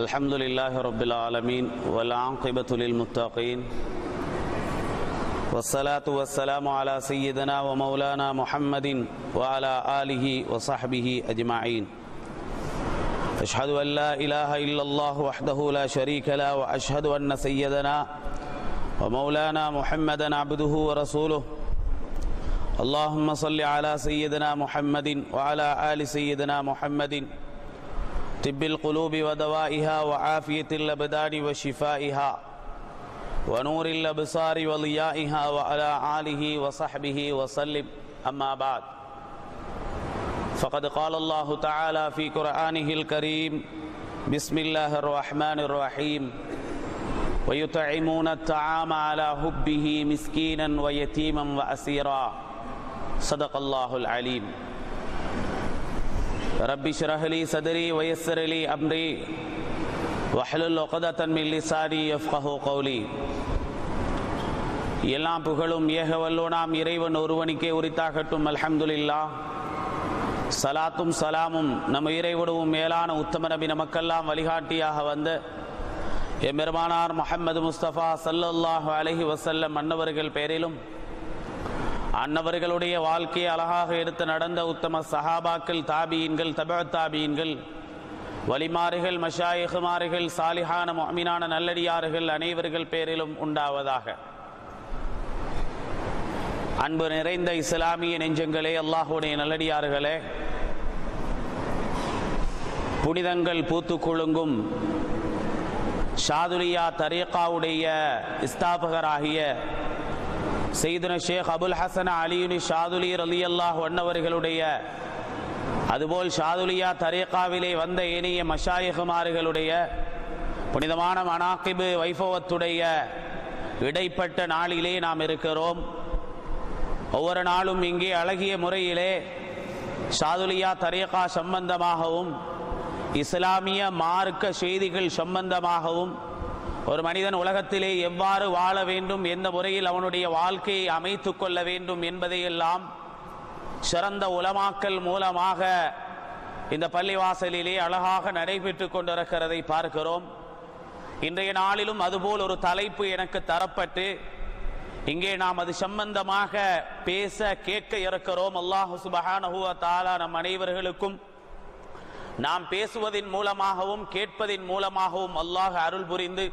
الحمد لله رب العالمين والعاقبة للمتقين والصلاة والسلام على سيدنا ومولانا محمد وعلى آله وصحبه أجمعين أشهد أن لا إله إلا الله وحده لا شريك له وأشهد أن سيدنا ومولانا محمدا عبده ورسوله اللهم صل على سيدنا محمد وعلى آل سيدنا محمد طب القلوب ودوائها وعافية الأبدان وشفائها ونور الأبصار وضيائها وعلى آله وصحبه وسلم. أما بعد فقد قال الله تعالى في قرآنه الكريم بسم الله الرحمن الرحيم. ويطعمون الطعام على حبه مسكينا ويتيما وأسيرا. صدق الله العليم. رب اشرح لي صدري ويسر لي أمري واحلل عقدة من لساني يفقه قولي எல்லாம் புகழும் ஏக வல்லோனாம் இறைவன் ஒருவனுக்கே உரித்தாகட்டும் அல்ஹம்துலில்லா சலாத்தும் சலாமும் நம்ம இறைவிடவும் மேலான உத்தம நபி நமக்கெல்லாம் வழிகாட்டியாக வந்த எம்பெருமானார் முஹம்மது முஸ்தபா சல்லல்லாஹு அலைஹி வசல்லம் அன்னவர்கள் பேரிலும் அன்னவர்களுடைய வாழ்க்கையை அழகாக எடுத்து நடந்த உத்தம சஹாபாக்கள் தாபியன்கள் தப தாபியன்கள் வலிமாறுகள் மஷாயிகுமாறுகள் சாலிஹான மொமினான நல்லடியார்கள் அனைவர்கள் பேரிலும் உண்டாவதாக. அன்பு நிறைந்த இஸ்லாமிய நெஞ்சங்களே அல்லாஹுடைய நல்லடியார்களே புனிதங்கள் பூத்து குலுங்கும் ஷாதுலியா தரீகாவுடைய இஸ்தாபகராகிய செய்துன ஷேக் அபுல் ஹசன் அலியுனி ஷாதுலி அலி அல்லாஹ் அன்னவர்களுடைய அதுபோல் ஷாதுலியா தரேகாவிலே வந்த இனிய மஷாயிகுமார்களுடைய புனிதமான மனாக்கிபு வைபவத்துடைய இடைப்பட்ட நாளிலே நாம் இருக்கிறோம். ஒவ்வொரு நாளும் இங்கே அழகிய முறையிலே ஷாதுலியா தரேகா சம்பந்தமாகவும் இஸ்லாமிய மார்க்க செய்திகள் சம்பந்தமாகவும் ஒரு மனிதன் உலகத்திலே எவ்வாறு வாழ வேண்டும் எந்த முறையில் அவனுடைய வாழ்க்கையை அமைத்து கொள்ள வேண்டும் என்பதையெல்லாம் சிறந்த உலமாக்கல் மூலமாக இந்த பள்ளிவாசலிலே அழகாக நடைபெற்று கொண்டிருக்கிறதை பார்க்கிறோம். இன்றைய நாளிலும் அதுபோல் ஒரு தலைப்பு எனக்கு தரப்பட்டு இங்கே நாம் அது சம்பந்தமாக பேச கேட்க இருக்கிறோம். அல்லாஹு சுபஹானஹுவ தாலா நம் அனைவர்களுக்கும். நாம் பேசுவதன் மூலமாகவும் கேட்பதின் மூலமாகவும் அல்லாஹ் அருள் புரிந்து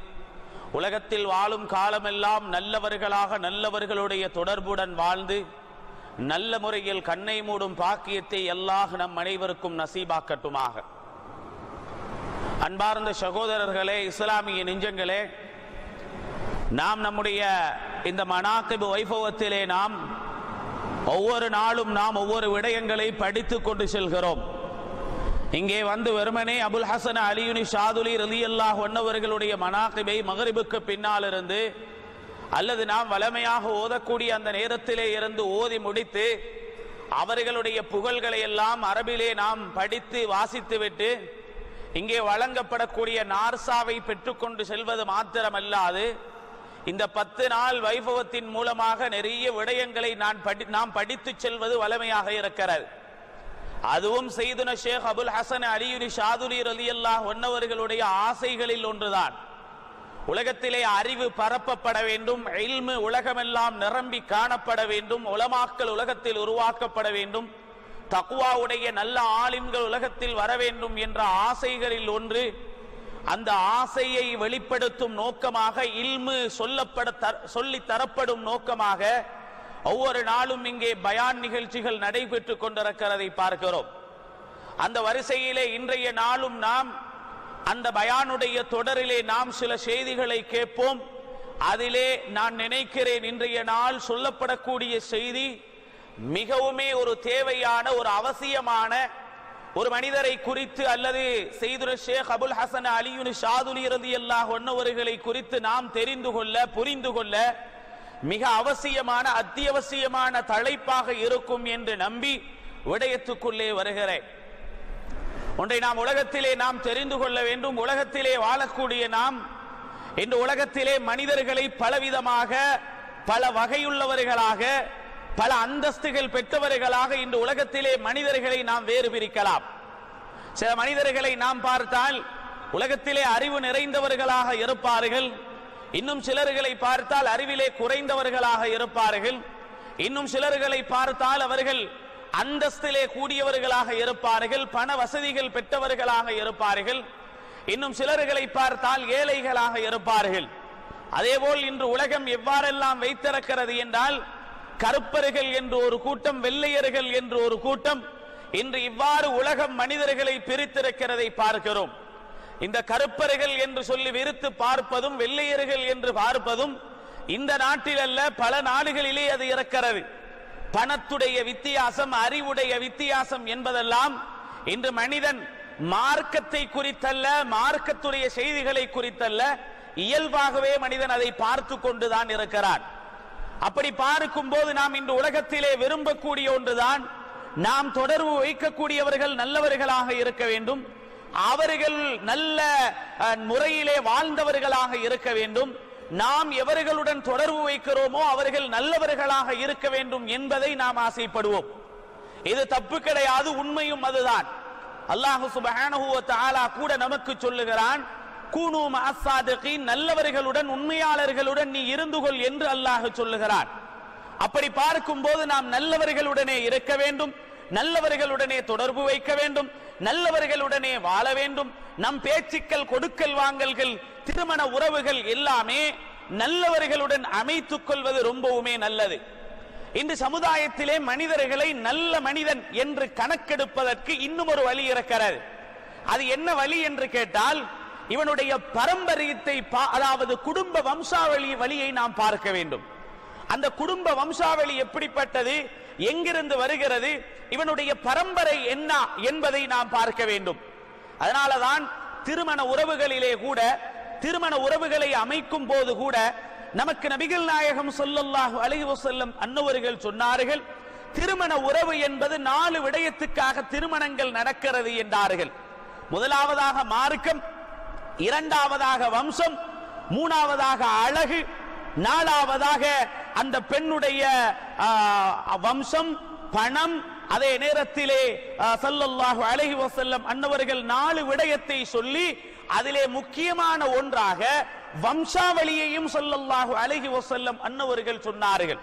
உலகத்தில் வாழும் காலமெல்லாம் நல்லவர்களாக நல்லவர்களுடைய தொடர்புடன் வாழ்ந்து நல்ல முறையில் கண்ணை மூடும் பாக்கியத்தை அல்லாஹ் நம் அனைவருக்கும் நசீபாக்கட்டுமாக. அன்பார்ந்த சகோதரர்களே இஸ்லாமிய நெஞ்சங்களே நாம் நம்முடைய இந்த மனாக்கிபு வைபவத்திலே நாம் ஒவ்வொரு நாளும் நாம் ஒவ்வொரு விடயங்களை படித்து கொண்டு செல்கிறோம். இங்கே வந்து வெறுமனே அபுல் ஹசன் அலியுனி ஷாதுலி ரலி அல்லாஹ் ஒன்னவர்களுடைய மனாக்கிபை மகரிபுக்கு பின்னால் இருந்து அல்லது நாம் வளமையாக ஓதக்கூடிய அந்த நேரத்திலே இருந்து ஓதி முடித்து அவர்களுடைய புகழ்களை எல்லாம் அரபிலே நாம் படித்து வாசித்துவிட்டு இங்கே வழங்கப்படக்கூடிய நார்சாவை பெற்றுக்கொண்டு செல்வது மாத்திரமல்லாது இந்த பத்து நாள் வைபவத்தின் மூலமாக நிறைய விடயங்களை நான் படி நாம் படித்து செல்வது வளமையாக இருக்கிறது. அதுவும் செய்துன ஷேக் அபுல் ஹசன் அலியுனி ஷாதுலி அலி அல்லாஹ் ஒன்னவர்களுடைய ஆசைகளில் ஒன்றுதான். உலகத்திலே அறிவு பரப்பப்பட வேண்டும் இல்மு உலகமெல்லாம் நிரம்பி காணப்பட வேண்டும் உலமாக்கல் உலகத்தில் உருவாக்கப்பட வேண்டும் தக்குவாவுடைய நல்ல ஆலிம்கள் உலகத்தில் வர வேண்டும் என்ற ஆசைகளில் ஒன்று அந்த ஆசையை வெளிப்படுத்தும் நோக்கமாக இல்மு சொல்லப்பட சொல்லி தரப்படும் நோக்கமாக ஒவ்வொரு நாளும் இங்கே பயான் நிகழ்ச்சிகள் நடைபெற்று கொண்டிருக்கிறதை பார்க்கிறோம். அந்த வரிசையிலே இன்றைய நாளும் நாம் அந்த பயானுடைய தொடரிலே நாம் சில செய்திகளை கேட்போம். அதிலே நான் நினைக்கிறேன் இன்றைய நாள் சொல்லப்படக்கூடிய செய்தி மிகவுமே ஒரு தேவையான ஒரு அவசியமான ஒரு மனிதரை குறித்து அல்லது செய்துர ஷேக் அபுல் ஹசன் அலியுனு ஷாதுலி ரதி ஒன்னவர்களை குறித்து நாம் தெரிந்து கொள்ள புரிந்து கொள்ள மிக அவசியமான அத்தியாவசியமான தலைப்பாக இருக்கும் என்று நம்பி விடயத்துக்குள்ளே வருகிறேன். ஒன்றை நாம் உலகத்திலே நாம் தெரிந்து கொள்ள வேண்டும். உலகத்திலே வாழக்கூடிய நாம் இன்று உலகத்திலே மனிதர்களை பலவிதமாக பல வகையுள்ளவர்களாக பல அந்தஸ்துகள் பெற்றவர்களாக இன்று உலகத்திலே மனிதர்களை நாம் வேறு பிரிக்கலாம். சில மனிதர்களை நாம் பார்த்தால் உலகத்திலே அறிவு நிறைந்தவர்களாக இருப்பார்கள். இன்னும் சிலர்களை பார்த்தால் அறிவிலே குறைந்தவர்களாக இருப்பார்கள். இன்னும் சிலர்களை பார்த்தால் அவர்கள் அந்தஸ்திலே கூடியவர்களாக இருப்பார்கள் பண வசதிகள் பெற்றவர்களாக இருப்பார்கள். இன்னும் சிலர்களை பார்த்தால் ஏழைகளாக இருப்பார்கள். அதேபோல் இன்று உலகம் எவ்வாறெல்லாம் வைத்திருக்கிறது என்றால் கருப்பர்கள் என்று ஒரு கூட்டம் வெள்ளையர்கள் என்று ஒரு கூட்டம் இன்று இவ்வாறு உலகம் மனிதர்களை பிரித்திருக்கிறதை பார்க்கிறோம். இந்த கருப்பர்கள் என்று சொல்லி விரித்து பார்ப்பதும் வெள்ளையர்கள் என்று பார்ப்பதும் இந்த நாட்டில் அல்ல பல நாடுகளிலே அது இருக்கிறது பணத்துடைய வித்தியாசம் அறிவுடைய வித்தியாசம் என்பதெல்லாம் இன்று மனிதன் மார்க்கத்தை குறித்தல்ல மார்க்கத்துடைய செய்திகளை குறித்தல்ல இயல்பாகவே மனிதன் அதை பார்த்து கொண்டுதான் இருக்கிறான். அப்படி பார்க்கும் போது நாம் இன்று உலகத்திலே விரும்பக்கூடிய ஒன்றுதான் நாம் தொடர்பு வைக்கக்கூடியவர்கள் நல்லவர்களாக இருக்க வேண்டும். அவர்கள் நல்ல முறையிலே வாழ்ந்தவர்களாக இருக்க வேண்டும். நாம் எவர்களுடன் தொடர்பு வைக்கிறோமோ அவர்கள் நல்லவர்களாக இருக்க வேண்டும் என்பதை நாம் ஆசைப்படுவோம். இது தப்பு கிடையாது உண்மையும் அதுதான். அல்லாஹு சுப்ஹானஹு கூட நமக்கு சொல்லுகிறான் கூனு மஅஸ்ஸாதிகீன் நல்லவர்களுடன் உண்மையாளர்களுடன் நீ இருந்து கொள் என்று அல்லாஹ் சொல்லுகிறான். அப்படி பார்க்கும் போது நாம் நல்லவர்களுடனே இருக்க வேண்டும் நல்லவர்களுடனே தொடர்பு வைக்க வேண்டும். நல்லவர்களுடனே வாழ வேண்டும். நம் பேச்சுக்கள் கொடுக்கல் வாங்கல்கள் திருமண உறவுகள் எல்லாமே நல்லவர்களுடன் அமைத்துக் கொள்வது ரொம்பவுமே நல்லது. இன்று சமுதாயத்திலே மனிதர்களை நல்ல மனிதன் என்று கணக்கெடுப்பதற்கு இன்னும் ஒரு வழி இருக்கிறது. அது என்ன வழி என்று கேட்டால் இவனுடைய பரம்பரியத்தை பா- அதாவது குடும்ப வம்சாவளி வழியை நாம் பார்க்க வேண்டும். அந்த குடும்ப வம்சாவளி எப்படிப்பட்டது? எங்கிருந்து வருகிறது இவனுடைய பரம்பரை என்ன என்பதை நாம் பார்க்க வேண்டும். அதனாலதான் திருமண உறவுகளிலே கூட திருமண உறவுகளை அமைக்கும் போது கூட நமக்கு நபிகள் நாயகம் சொல்லல்லாஹு அலைஹி செல்லும் அன்னவர்கள் சொன்னார்கள் திருமண உறவு என்பது நாலு விடயத்துக்காக திருமணங்கள் நடக்கிறது என்றார்கள். முதலாவதாக மார்க்கம் இரண்டாவதாக வம்சம் மூணாவதாக அழகு நாலாவதாக அந்த பெண்ணுடைய வம்சம் பணம் அதே நேரத்திலே ஆ, ஸல்லல்லாஹு வசல்லம் அன்னவர்கள் நாலு விடயத்தை சொல்லி அதிலே முக்கியமான ஒன்றாக வம்சாவளியையும் சொல்லல்லாஹு அலைஹி வசல்லம் அன்னவர்கள் சொன்னார்கள்.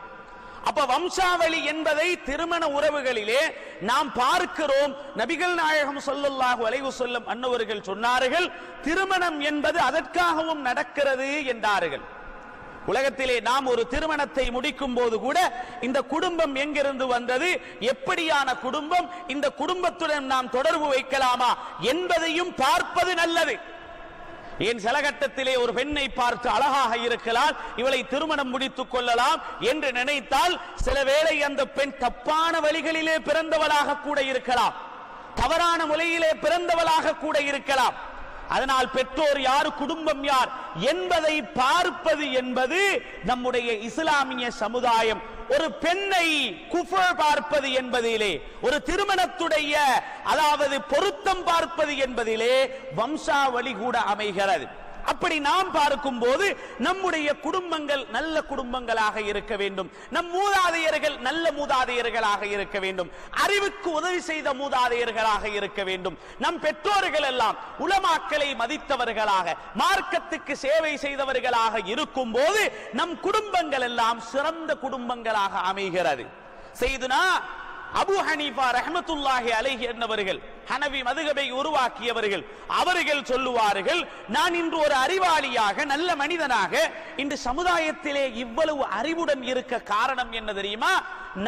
அப்ப வம்சாவளி என்பதை திருமண உறவுகளிலே நாம் பார்க்கிறோம். நபிகள் நாயகம் சொல்லுல்லாஹு அழகி சொல்லும் அன்னவர்கள் சொன்னார்கள் திருமணம் என்பது அதற்காகவும் நடக்கிறது என்றார்கள். உலகத்திலே நாம் ஒரு திருமணத்தை முடிக்கும் போது கூட இந்த குடும்பம் எங்கிருந்து வந்தது? எப்படியான குடும்பம்? இந்த குடும்பத்துடன் நாம் தொடர்பு வைக்கலாமா? என்பதையும் பார்ப்பது நல்லது. என் சில கட்டத்திலே ஒரு பெண்ணை பார்த்து அழகாக இருக்கலாம் இவளை திருமணம் முடித்துக் கொள்ளலாம் என்று நினைத்தால் சில வேளை அந்த பெண் தப்பான வழிகளிலே பிறந்தவளாக கூட இருக்கலாம். தவறான முறையிலே பிறந்தவளாக கூட இருக்கலாம். அதனால் பெற்றோர் யார் குடும்பம் யார் என்பதை பார்ப்பது என்பது நம்முடைய இஸ்லாமிய சமுதாயம். ஒரு பெண்ணை குஃபர் பார்ப்பது என்பதிலே ஒரு திருமணத்துடைய அதாவது பொருத்தம் பார்ப்பது என்பதிலே வம்சாவளி கூட அமைகிறது. அப்படி நாம் பார்க்கும் போது நம்முடைய குடும்பங்கள் நல்ல குடும்பங்களாக இருக்க வேண்டும். நம் மூதாதையர்கள் நல்ல மூதாதையர்களாக இருக்க வேண்டும். அறிவுக்கு உதவி செய்த மூதாதையர்களாக இருக்க வேண்டும். நம் பெற்றோர்கள் எல்லாம் உலமாக்களை மதித்தவர்களாக மார்க்கத்துக்கு சேவை செய்தவர்களாக இருக்கும் போது நம் குடும்பங்கள் எல்லாம் சிறந்த குடும்பங்களாக அமைகிறது. செய்துனா அபு ஹனீஃபா ரஹமத்துல்லாஹி அலைஹி என்னவர்கள் ஹனவி மதுகபை உருவாக்கியவர்கள் அவர்கள் சொல்லுவார்கள் நான் இன்று ஒரு அறிவாளியாக நல்ல மனிதனாக இன்று சமுதாயத்திலே இவ்வளவு அறிவுடன் இருக்க காரணம் என்ன தெரியுமா?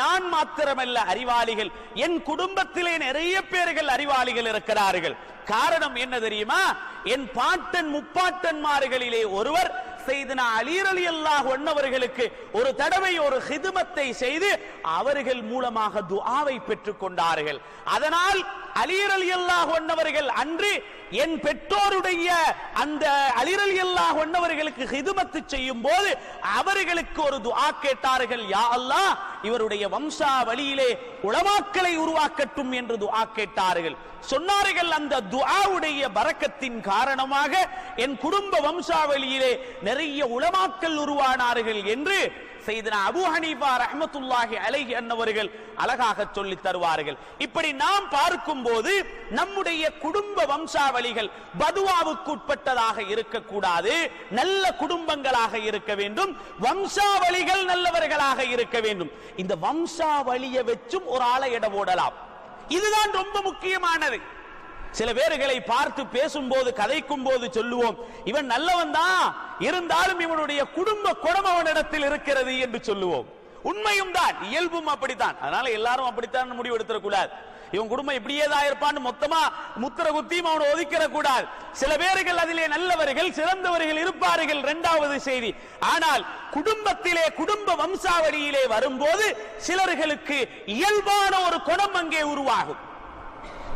நான் மாத்திரமல்ல அறிவாளிகள் என் குடும்பத்திலே நிறைய பேர்கள் அறிவாளிகள் இருக்கிறார்கள். காரணம் என்ன தெரியுமா? என் பாட்டன் முப்பாட்டன்மார்களிலே ஒருவர் செய்தனா அலீரலி அல்லாஹ் ஒன்னவர்களுக்கு ஒரு தடவை ஒரு ஹிதுமத்தை செய்து அவர்கள் மூலமாக துஆவை பெற்றுக் கொண்டார்கள். அதனால் அலீரலி அல்லாஹ் ஒன்னவர்கள் அன்று என் பெற்றோருடைய அந்த அலிரல் எல்லா கொண்டவர்களுக்கு ஒன்னவர்களுக்கு ஹிதுமத்து செய்யும் போது அவர்களுக்கு ஒரு துஆ கேட்டார்கள் யா அல்லாஹ் இவருடைய வம்சா வழியிலே உளமாக்களை உருவாக்கட்டும் என்று துஆ கேட்டார்கள். சொன்னார்கள் அந்த துஆவுடைய பறக்கத்தின் காரணமாக என் குடும்ப வம்சாவளியிலே நிறைய உளமாக்கள் உருவானார்கள் என்று செய்தன அபு ஹனீஃபா ரஹமத்துல்லாஹி அலைஹி அன்னவர்கள் அழகாக சொல்லி தருவார்கள். இப்படி நாம் பார்க்கும் போது நம்முடைய குடும்ப வம்சாவளிகள் பதுவாவுக்கு உட்பட்டதாக இருக்கக்கூடாது. நல்ல குடும்பங்களாக இருக்க வேண்டும். வம்சாவளிகள் நல்லவர்களாக இருக்க வேண்டும். இந்த வம்சாவளியை வச்சும் ஒரு ஆளை இடம் ஓடலாம். இதுதான் ரொம்ப முக்கியமானது. சில பேர்களை பார்த்து பேசும்போது கதைக்கும் போது சொல்லுவோம் இவன் நல்லவன் தான் இருந்தாலும் இவனுடைய குடும்ப குடம் அவனிடத்தில் இருக்கிறது என்று சொல்லுவோம். உண்மையும் தான் இயல்பும் அப்படித்தான். அதனால எல்லாரும் அப்படித்தான் முடிவு எடுத்துடக்கூடாது. இவன் குடும்பம் இப்படியே தான் இருப்பான்னு மொத்தமா முத்திர குத்தியும் அவனை ஒதுக்கிற கூடாது சில பேர்கள் அதிலே நல்லவர்கள் சிறந்தவர்கள் இருப்பார்கள் இரண்டாவது செய்தி. ஆனால் குடும்பத்திலே குடும்ப வம்சாவளியிலே வரும்போது சிலர்களுக்கு இயல்பான ஒரு குணம் அங்கே உருவாகும்.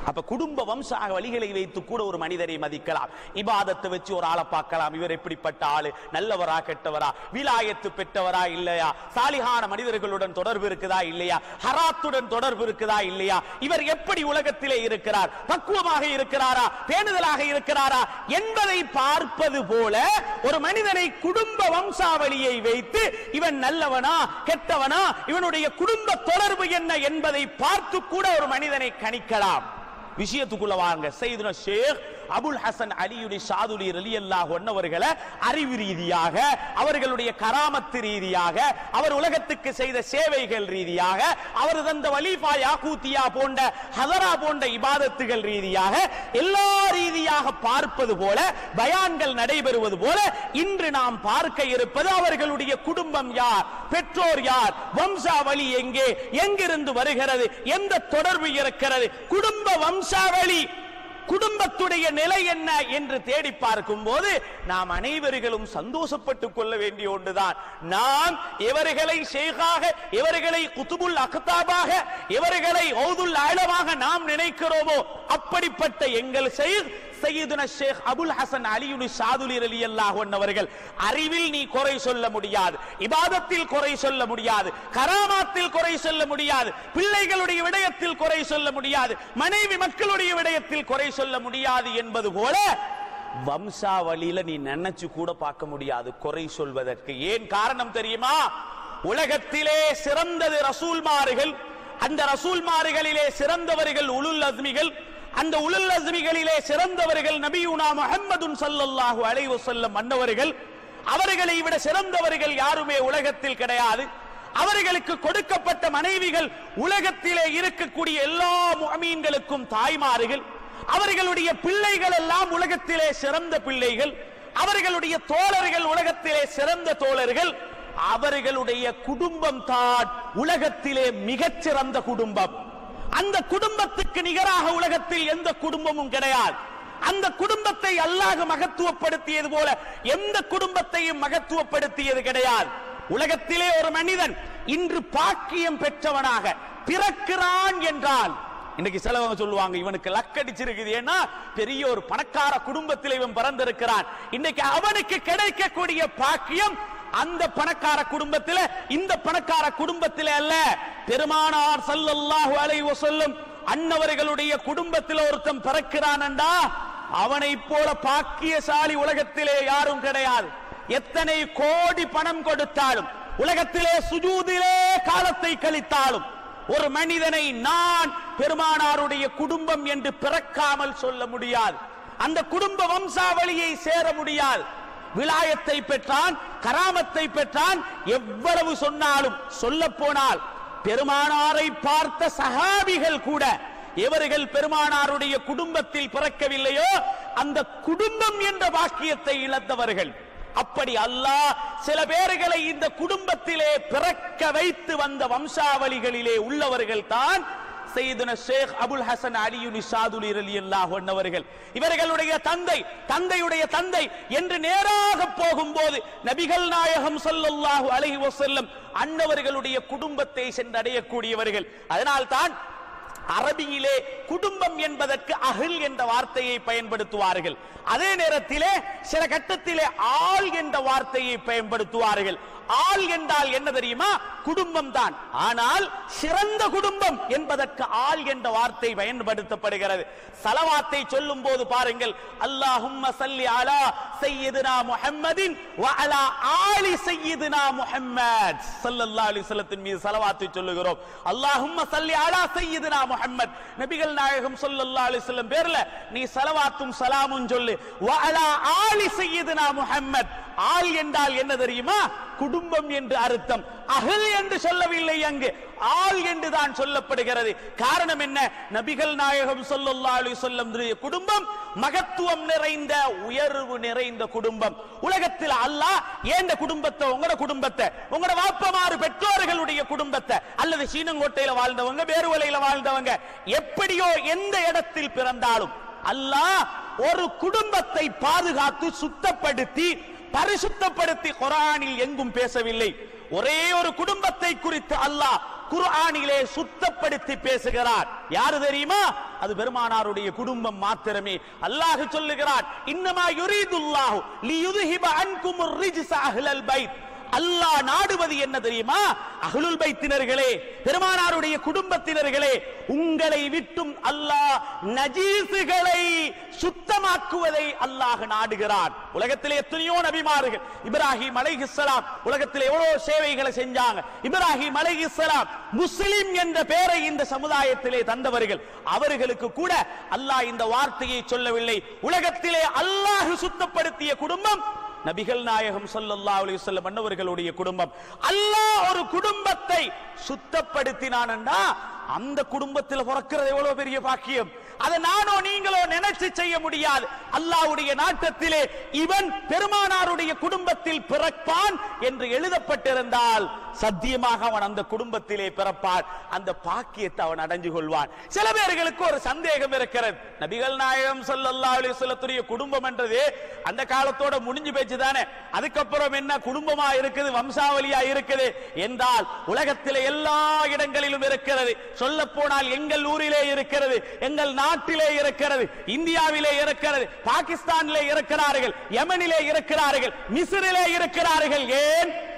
அப்ப குடும்ப வம்ச வழிகளை வைத்து கூட ஒரு மனிதரை மதிக்கலாம். இபாதத்தை வச்சு ஒரு ஆளை பார்க்கலாம். இவர் எப்படிப்பட்ட ஆளு? நல்லவரா கெட்டவரா? விலாயத்து பெற்றவரா இல்லையா? சாலிகான மனிதர்களுடன் தொடர்பு இருக்குதா இல்லையா? ஹராத்துடன் தொடர்பு இருக்குதா இல்லையா? இவர் எப்படி உலகத்திலே இருக்கிறார்? பக்குவமாக இருக்கிறாரா? பேணுதலாக இருக்கிறாரா? என்பதை பார்ப்பது போல ஒரு மனிதனை குடும்ப வம்சாவளியை வைத்து இவன் நல்லவனா கெட்டவனா இவனுடைய குடும்ப தொடர்பு என்ன என்பதை பார்த்து கூட ஒரு மனிதனை கணிக்கலாம். விஷயத்துக்குள்ள வாங்க செய்துன ஷேக் அபுல் ஹசன் அலியுலி சாதுலி ரலி அல்லாஹ் ஒன்னவர்களை அறிவு ரீதியாக அவர்களுடைய கராமத்து ரீதியாக அவர் உலகத்துக்கு செய்த சேவைகள் ரீதியாக அவர் தந்த வலிஃபா யாக்கூத்தியா போன்ற ஹதரா போன்ற இபாதத்துகள் ரீதியாக எல்லா ரீதியாக பார்ப்பது போல பயான்கள் நடைபெறுவது போல இன்று நாம் பார்க்க இருப்பது அவர்களுடைய குடும்பம் யார் பெற்றோர் யார் வம்சாவளி எங்கே எங்கிருந்து வருகிறது எந்த தொடர்பு இருக்கிறது குடும்ப வம்சாவளி குடும்பத்துடைய நிலை என்ன என்று தேடி பார்க்கும் போது நாம் அனைவர்களும் சந்தோஷப்பட்டுக் கொள்ள வேண்டிய ஒன்றுதான். நாம் இவர்களை ஷேகாக இவர்களை குத்துபுல் அக்தாபாக இவர்களை ஓதுல் ஆழமாக நாம் நினைக்கிறோமோ? அப்படிப்பட்ட எங்கள் செயல் சையதுன ஷேக் அபுல் ஹசன் அலியுனி சாதுலி அலி அல்லாஹ் அவர்கள் அறிவில் நீ குறை சொல்ல முடியாது இபாதத்தில் குறை சொல்ல முடியாது கராமாத்தில் குறை சொல்ல முடியாது பிள்ளைகளுடைய விடயத்தில் குறை சொல்ல முடியாது மனைவி மக்களுடைய விடயத்தில் குறை சொல்ல முடியாது என்பது போல வம்சாவளியில நீ நினைச்சு கூட பார்க்க முடியாது குறை சொல்வதற்கு. ஏன் காரணம் தெரியுமா? உலகத்திலே சிறந்தது ரசூல்மார்கள் அந்த ரசூல்மார்களிலே சிறந்தவர்கள் உளுல் அஸ்மிகள் அந்த உலல் அஸ்மிகளிலே சிறந்தவர்கள் நபியுனா முஹம்மதுன் சல்லல்லாஹு அலைவு செல்லம் மன்னவர்கள். அவர்களை விட சிறந்தவர்கள் யாருமே உலகத்தில் கிடையாது. அவர்களுக்கு கொடுக்கப்பட்ட மனைவிகள் உலகத்திலே இருக்கக்கூடிய எல்லா முகமீன்களுக்கும் தாய்மார்கள். அவர்களுடைய பிள்ளைகள் எல்லாம் உலகத்திலே சிறந்த பிள்ளைகள். அவர்களுடைய தோழர்கள் உலகத்திலே சிறந்த தோழர்கள். அவர்களுடைய குடும்பம் தான் உலகத்திலே மிகச்சிறந்த குடும்பம். அந்த குடும்பத்துக்கு நிகராக உலகத்தில் எந்த குடும்பமும் கிடையாது. அந்த குடும்பத்தை அல்லாஹ் மகத்துவப்படுத்தியது போல எந்த குடும்பத்தையும் மகத்துவப்படுத்தியது கிடையாது. உலகத்திலே ஒரு மனிதன் இன்று பாக்கியம் பெற்றவனாக பிறக்கிறான் என்றால் இன்னைக்கு சிலவங்க சொல்லுவாங்க இவனுக்கு லக்கடிச்சிருக்குது ஏன்னா பெரிய ஒரு பணக்கார குடும்பத்தில் இவன் பிறந்திருக்கிறான். இன்னைக்கு அவனுக்கு கிடைக்கக்கூடிய பாக்கியம் அந்த பணக்கார குடும்பத்தில இந்த பணக்கார குடும்பத்தில அல்ல. பெருமானார் சல்லல்லாஹு அலைஹி சொல்லும் அன்னவர்களுடைய குடும்பத்தில் ஒருத்தன் பிறக்கிறான்டா அவனை போல பாக்கியசாலி உலகத்திலே யாரும் கிடையாது. எத்தனை கோடி பணம் கொடுத்தாலும் உலகத்திலே சுஜூதிலே காலத்தை கழித்தாலும் ஒரு மனிதனை நான் பெருமானாருடைய குடும்பம் என்று பிறக்காமல் சொல்ல முடியாது. அந்த குடும்ப வம்சாவளியை சேர முடியாது. விலாயத்தை பெற்றான் கராமத்தை பெற்றான் எவ்வளவு சொன்னாலும் சொல்ல போனால் பெருமானாரை பார்த்த சகாபிகள் கூட இவர்கள் பெருமானாருடைய குடும்பத்தில் பிறக்கவில்லையோ அந்த குடும்பம் என்ற வாக்கியத்தை இழந்தவர்கள். அப்படி அல்லாஹ் சில பேர்களை இந்த குடும்பத்திலே பிறக்க வைத்து வந்த வம்சாவளிகளிலே உள்ளவர்கள் தான் செய்தன ஷேக் அபுல் ஹசன் அலியுனி சாதுலி இரலி அல்லாஹ் அவர்கள் இவர்களுடைய தந்தை தந்தையுடைய தந்தை என்று நேராக போகும்போது நபிகள் நாயகம் ஸல்லல்லாஹு அலஹி வசல்லம் அன்னவர்களுடைய குடும்பத்தை சென்றடையக்கூடியவர்கள். அதனால் தான் அரபியிலே குடும்பம் என்பதற்கு அகில் என்ற வார்த்தையை பயன்படுத்துவார்கள். அதே நேரத்திலே சில கட்டத்திலே ஆள் என்ற வார்த்தையை பயன்படுத்துவார்கள். ஆள் என்றால் என்ன தெரியுமா? குடும்பம் தான் ஆனால் சிறந்த குடும்பம் என்பதற்கு ஆள் என்ற வார்த்தை பயன்படுத்தப்படுகிறது. சலவாத்தை சொல்லும் போது பாருங்கள் அல்லாஹும் சல்லி அலா சையதுனா முஹம்மதின் வ அலா ஆலி சையதுனா முஹம்மத். ஸல்லல்லாஹு அலைஹி வஸல்லத்தின் மீது சலவாத்தை சொல்லுகிறோம். அல்லாஹும் சல்லி அலா சையதுனா முஹம்மத். நபிகள் நாயகம் ஸல்லல்லாஹு அலைஹி வஸல்லம் பேர்ல நீ சலவாத்தும் சலாமும் சொல்லு. வ அலா ஆலி சையதுனா முஹம்மத். ஆள் என்றால் என்ன தெரியுமா? குடும்பம் என்று அர்த்தம். அகல் என்று சொல்லவில்லை அங்கு. ஆள் என்று தான் சொல்லப்படுகிறது. காரணம் என்ன? நபிகள் நாயகம் ஸல்லல்லாஹு அலைஹி வஸல்லம் குடும்பம் மகத்துவம் நிறைந்த உயர்வு நிறைந்த குடும்பம். உலகத்தில் அல்லாஹ் ஏந்த குடும்பத்தை உங்களோட குடும்பத்தை உங்களோட வாப்பமாறு பெற்றோர்களுடைய குடும்பத்தை அல்லது சீனங்கோட்டையில வாழ்ந்தவங்க வேறுவலையில வாழ்ந்தவங்க எப்படியோ எந்த இடத்தில் பிறந்தாலும் அல்லாஹ் ஒரு குடும்பத்தை பாதுகாத்து சுத்தப்படுத்தி பரிசுத்தப்படுத்தி குரானில் எங்கும் பேசவில்லை. ஒரே ஒரு குடும்பத்தை குறித்து அல்லாஹ் குர்ஆனிலே சுத்தப்படுத்தி பேசுகிறார். யாரு தெரியுமா? அது பெருமானாருடைய குடும்பம் மாத்திரமே. அல்லாஹ் சொல்லுகிறார் இன்னமா யுரீதுல்லாஹு லியுதுஹிப அன்குமுர் ரிஜ்ஸ அஹ்லல் பைத். அல்லாஹ் நாடுவது என்ன தெரியுமா? அகலுல் பைத்தினர்களே பெருமானாருடைய குடும்பத்தினர்களே உங்களை விட்டும் அல்லாஹ் நஜீசுகளை சுத்தமாக்குவதை அல்லாஹ் நாடுகிறான். உலகத்திலே எத்தனையோ நபிமார்கள் இப்ராஹிம் அலைஹிஸ்ஸலாம் உலகத்தில் எவ்வளவு சேவைகளை செஞ்சாங்க. இப்ராஹிம் அலைஹிஸ்ஸலாம் முஸ்லிம் என்ற பெயரை இந்த சமுதாயத்திலே தந்தவர்கள். அவர்களுக்கு கூட அல்லாஹ் இந்த வார்த்தையை சொல்லவில்லை. உலகத்திலே அல்லாஹ் சுத்தப்படுத்திய குடும்பம் நபிகள் நாயகம் சொல்லல்லா அலைஹி வஸல்லம் குடும்பம். அல்லாஹ் ஒரு குடும்பத்தை சுத்தப்படுத்தினான்னா அந்த குடும்பத்தில் பிறக்கிறது எவ்வளவு பெரிய பாக்கியம். அதை நானோ நீங்களோ நினைச்சு செய்ய முடியாது. அல்லாஹ்வுடைய நாட்டத்திலே இவன் பெருமானாருடைய குடும்பத்தில் பிறப்பான் என்று எழுதப்பட்டிருந்தால் சத்தியமாக அவன் அந்த குடும்பத்திலே பிறப்பான். அந்த பாக்கியத்தை அவன் அடைஞ்சு கொள்வான். சில பேர்களுக்கு ஒரு சந்தேகம் இருக்கிறது. நபிகள் நாயகம் சொல்லல்லா அலைஹி வஸல்லத்துடைய குடும்பம் என்றது அந்த காலத்தோட முடிஞ்சு போச்சு தானே. அதுக்கப்புறம் என்ன குடும்பமா இருக்குது வம்சாவளியா இருக்குது? என்றால் உலகத்திலே எல்லா இடங்களிலும் இருக்கிறது. சொல்ல போனால் எங்கள் ஊரிலே இருக்கிறது எங்கள் நாட்டிலே இருக்கிறது இந்தியாவிலே இருக்கிறது பாகிஸ்தானிலே இருக்கிறார்கள் யமனிலே இருக்கிறார்கள் மிஸ்ரிலே இருக்கிறார்கள். ஏன்?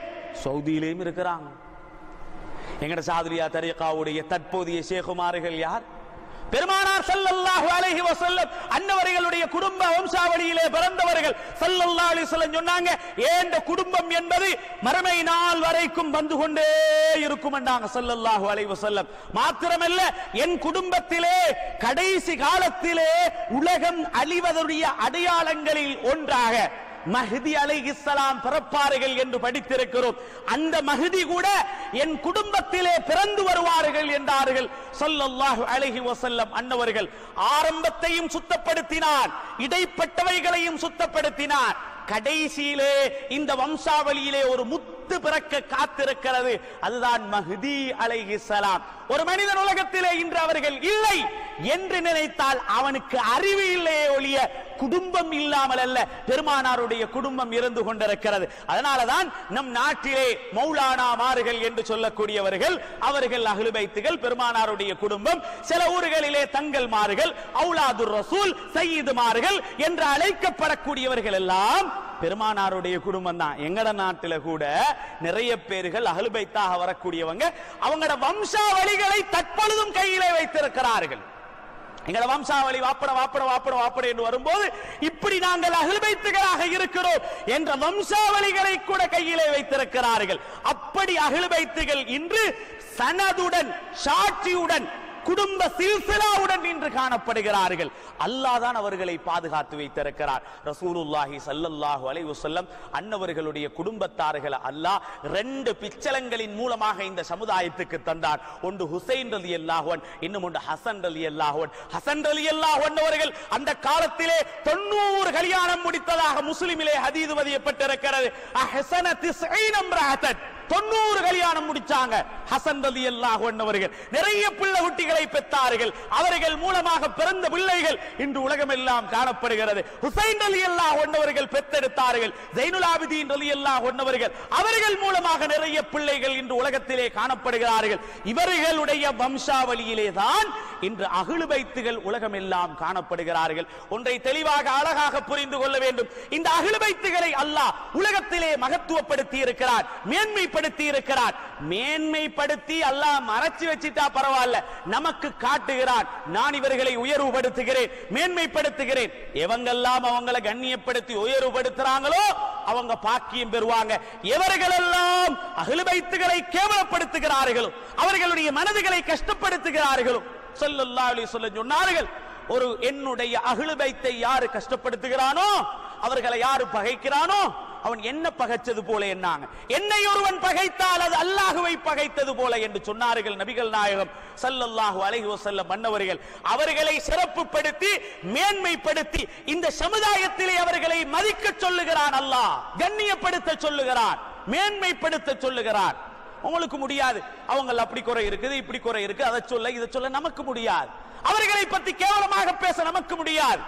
சவுதியிலேயும் இருக்கிறாங்க. எங்கட சாதுரியா தரீகாவுடைய தற்போதைய சேகுமார்கள் யார்? பெருமானார் செல்லல்லாஹு அலைஹி வஸல்லம் அன்னவர்களுடைய குடும்ப வம்சாவளியிலே பிறந்தவர்கள் ஸல்லல்லாஹு அலைஹி வஸல்லம் சொன்னாங்க ஏண்ட குடும்பம் என்பது மறுமை நாள் வரைக்கும் வந்து கொண்டே இருக்கும் என்றாங்க ஸல்லல்லாஹு அலைஹி வஸல்லம். மாத்திரமல்ல என் குடும்பத்திலே கடைசி காலத்திலே உலகம் அழிவதுடைய அடையாளங்களில் ஒன்றாக மஹதி அலைஹிஸ்ஸலாம் பிறப்பார்கள் என்று படித்திருக்கிறோம். அந்த மஹதி கூட என் குடும்பத்திலே பிறந்து வருவார்கள் என்றார்கள். சொல்லல்லாஹு அழகி வசல்லம் அன்னவர்கள் ஆரம்பத்தையும் சுத்தப்படுத்தினார் இடைப்பட்டவைகளையும் சுத்தப்படுத்தினார் கடைசியிலே இந்த வம்சாவளியிலே ஒரு முத்து பிறக்க காத்திருக்கிறது. அதுதான் மஹதி அலைஹிஸ்ஸலாம் ஒரு மனிதன் உலகத்திலே இன்று அவர்கள் இல்லை என்று நினைத்தால் அவனுக்கு அறிவு இல்லையே ஒழிய குடும்பம் இல்லாமல் அல்ல பெருமானாருடைய குடும்பம் இருந்து கொண்டிருக்கிறது. அதனாலதான் நம் நாட்டிலே மௌலானா மாறுகள் என்று சொல்லக்கூடியவர்கள் அவர்கள் அகிலுபைத்துகள் பெருமானாருடைய குடும்பம் சில ஊர்களிலே தங்கள் மார்கள் அவுலாதுர் ரசூல் சையீது மாறுகள் என்று அழைக்கப்படக்கூடியவர்கள் எல்லாம் பெருமானாருடைய குடும்பம் தான் எங்கட நாட்டில கூட நிறைய பேர்கள் அகலுபைத்தாக வரக்கூடியவங்க அவங்களோட வம்சாவளிகளை தற்பொழுதும் கையிலே வைத்திருக்கிறார்கள். எங்களை வம்சாவளி வாப்பட வாப்பட வாப்பட வாப்பட என்று வரும்போது இப்படி நாங்கள் அகிழ்பைத்துகளாக இருக்கிறோம் என்ற வம்சாவளிகளை கூட கையிலே வைத்திருக்கிறார்கள். அப்படி அகிழ்பைத்துகள் இன்று சனதுடன் சாட்சியுடன் குடும்ப சில்சிலாவுடன் இன்று காணப்படுகிறார்கள். அல்லாஹ் தான் அவர்களை பாதுகாத்து வைத்திருக்கிறார். ரசூலுல்லாஹி சல்லல்லாஹு அலைஹி வஸல்லம் அன்னவர்களுடைய குடும்பத்தார்கள் அல்லாஹ் ரெண்டு பிச்சலங்களின் மூலமாக இந்த சமுதாயத்துக்கு தந்தார். ஒன்று ஹுசைன் ரலியல்லாஹு அன்ஹு இன்னும் ஒன்று ஹசன் ரலியல்லாஹு அன்ஹு ஹசன் ரலியல்லாஹு அன்ஹு அவர்கள் அந்த காலத்திலே 90 கல்யாணம் முடித்ததாக முஸ்லிமிலே ஹதீது பதியப்பட்டிருக்கிறது. அஹ்சன 90 இம்ரஅத்தன் தொண்ணூறு கல்யாணம் முடிச்சாங்க. ஹசன் ரதி அல்லாஹ் அவர்கள். நிறைய பிள்ளை குட்டிகளை பெற்றார்கள். அவர்கள் மூலமாக பிறந்த பிள்ளைகள் இன்று உலகம் எல்லாம் காணப்படுகிறது. ஹுசைன் அலி அல்லாஹ் ஒன்னவர்கள் பெற்றெடுத்தார்கள். ஜைனுல் ஆபிதீன் அலி அல்லாஹ் ஒன்னவர்கள் அவர்கள் மூலமாக நிறைய பிள்ளைகள் இன்று உலகத்திலே காணப்படுகிறார்கள். இவர்களுடைய வம்சாவளியிலே தான் இன்று அகிலு வைத்துகள் உலகம் எல்லாம் காணப்படுகிறார்கள். ஒன்றை தெளிவாக அழகாக புரிந்து கொள்ள வேண்டும். இந்த அகிலு வைத்துகளை அல்லாஹ் உலகத்திலே மகத்துவப்படுத்தி இருக்கிறார் மேன்மைப்படுத்தி இருக்கிறார் மேன்மைப்படுத்தி அல்லாஹ் மறைச்சு வச்சிட்டா பரவாயில்ல. நமக்கு காட்டுகிறான் நான் இவர்களை உயர்வுபடுத்துகிறேன் மேன்மைப்படுத்துகிறேன். எவங்கெல்லாம் அவங்களை கண்ணியப்படுத்தி உயர்வுபடுத்துறாங்களோ அவங்க பாக்கியம் பெறுவாங்க. எவர்களெல்லாம் அகிலுபைத்துகளை கேவலப்படுத்துகிறார்களோ அவர்களுடைய மனதுகளை கஷ்டப்படுத்துகிறார்களோ சொல்லல்லா சொல்ல சொன்னார்கள் ஒரு என்னுடைய அகிலுபைத்தை யாரு கஷ்டப்படுத்துகிறானோ அவர்களை யாரு பகைக்கிறானோ அவன் என்ன பகைச்சது போல என்னாங்க? என்னை ஒருவன் பகைத்தால் அது அல்லாஹுவை பகைத்தது போல என்று சொன்னார்கள் நபிகள் நாயகம் சல்லல்லாஹு அலஹி வஸல்லம் மன்னவர்கள். அவர்களை சிறப்புப்படுத்தி மேன்மைப்படுத்தி இந்த சமுதாயத்திலே அவர்களை மதிக்க சொல்லுகிறான் அல்லாஹ். கண்ணியப்படுத்த சொல்லுகிறான் மேன்மைப்படுத்த சொல்லுகிறான். உங்களுக்கு முடியாது. அவங்க அப்படி குறை இருக்குது இப்படி குறை இருக்கு அதை சொல்ல இதை சொல்ல நமக்கு முடியாது. அவர்களை பற்றி கேவலமாக பேச நமக்கு முடியாது.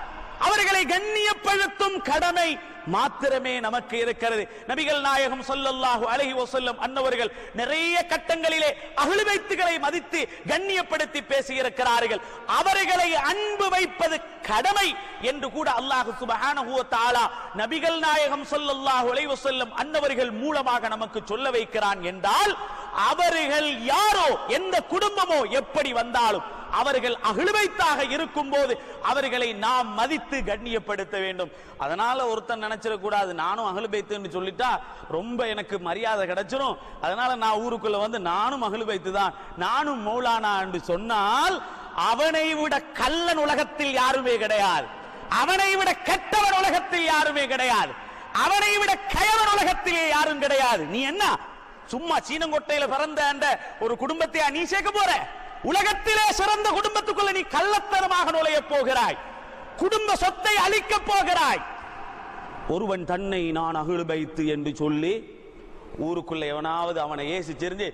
அவர்களை கண்ணியப்படுத்தும் கடமை மாத்திரமே நமக்கு இருக்கிறது. நபிகள் நாயகம் சொல்லல்லாஹு அலைஹி சொல்லும் அன்னவர்கள் நிறைய கட்டங்களிலே அகழ்வைத்துகளை மதித்து கண்ணியப்படுத்தி பேசியிருக்கிறார்கள். அவர்களை அன்பு வைப்பது கடமை என்று கூட அல்லாஹ் சுப்ஹானஹு தாலா நபிகள் நாயகம் சொல்லல்லாஹு அலைஹி வஸல்லம் அன்னவர்கள் மூலமாக நமக்கு சொல்ல வைக்கிறான் என்றால் அவர்கள் யாரோ எந்த குடும்பமோ எப்படி வந்தாலும் அவர்கள் அகிழ்வைத்தாக இருக்கும் போது அவர்களை நாம் மதித்து கண்ணியப்படுத்த வேண்டும். அதனால ஒருத்தன் நினைச்சிடக்கூடாது நானும் அகிழ்பைத்துன்னு சொல்லிட்டா ரொம்ப எனக்கு மரியாதை கிடைச்சிரும். அதனால நான் ஊருக்குள்ள வந்து நானும் அகிழ்வைத்து தான் நானும் மௌலானா என்று சொன்னால் அவனை விட கள்ளன் உலகத்தில் யாருமே கிடையாது. அவனை விட கெட்டவன் உலகத்தில் யாருமே கிடையாது. அவனை விட கயவன் உலகத்திலே யாரும் கிடையாது. நீ என்ன? சும்மா சீனங்கொட்டையில பிறந்த அந்த ஒரு குடும்பத்தையா நீ சேர்க்க போற? உலகத்திலே சிறந்த குடும்பத்துக்குள்ள நீ கள்ளத்தனமாக நுழைய போகிறாய். குடும்ப சொத்தை அழிக்க போகிறாய். ஒருவன் தன்னை நான் அகிழ்பைத்து என்று சொல்லி ஊருக்குள்ள எவனாவது அவனை ஏசிச்சிருந்து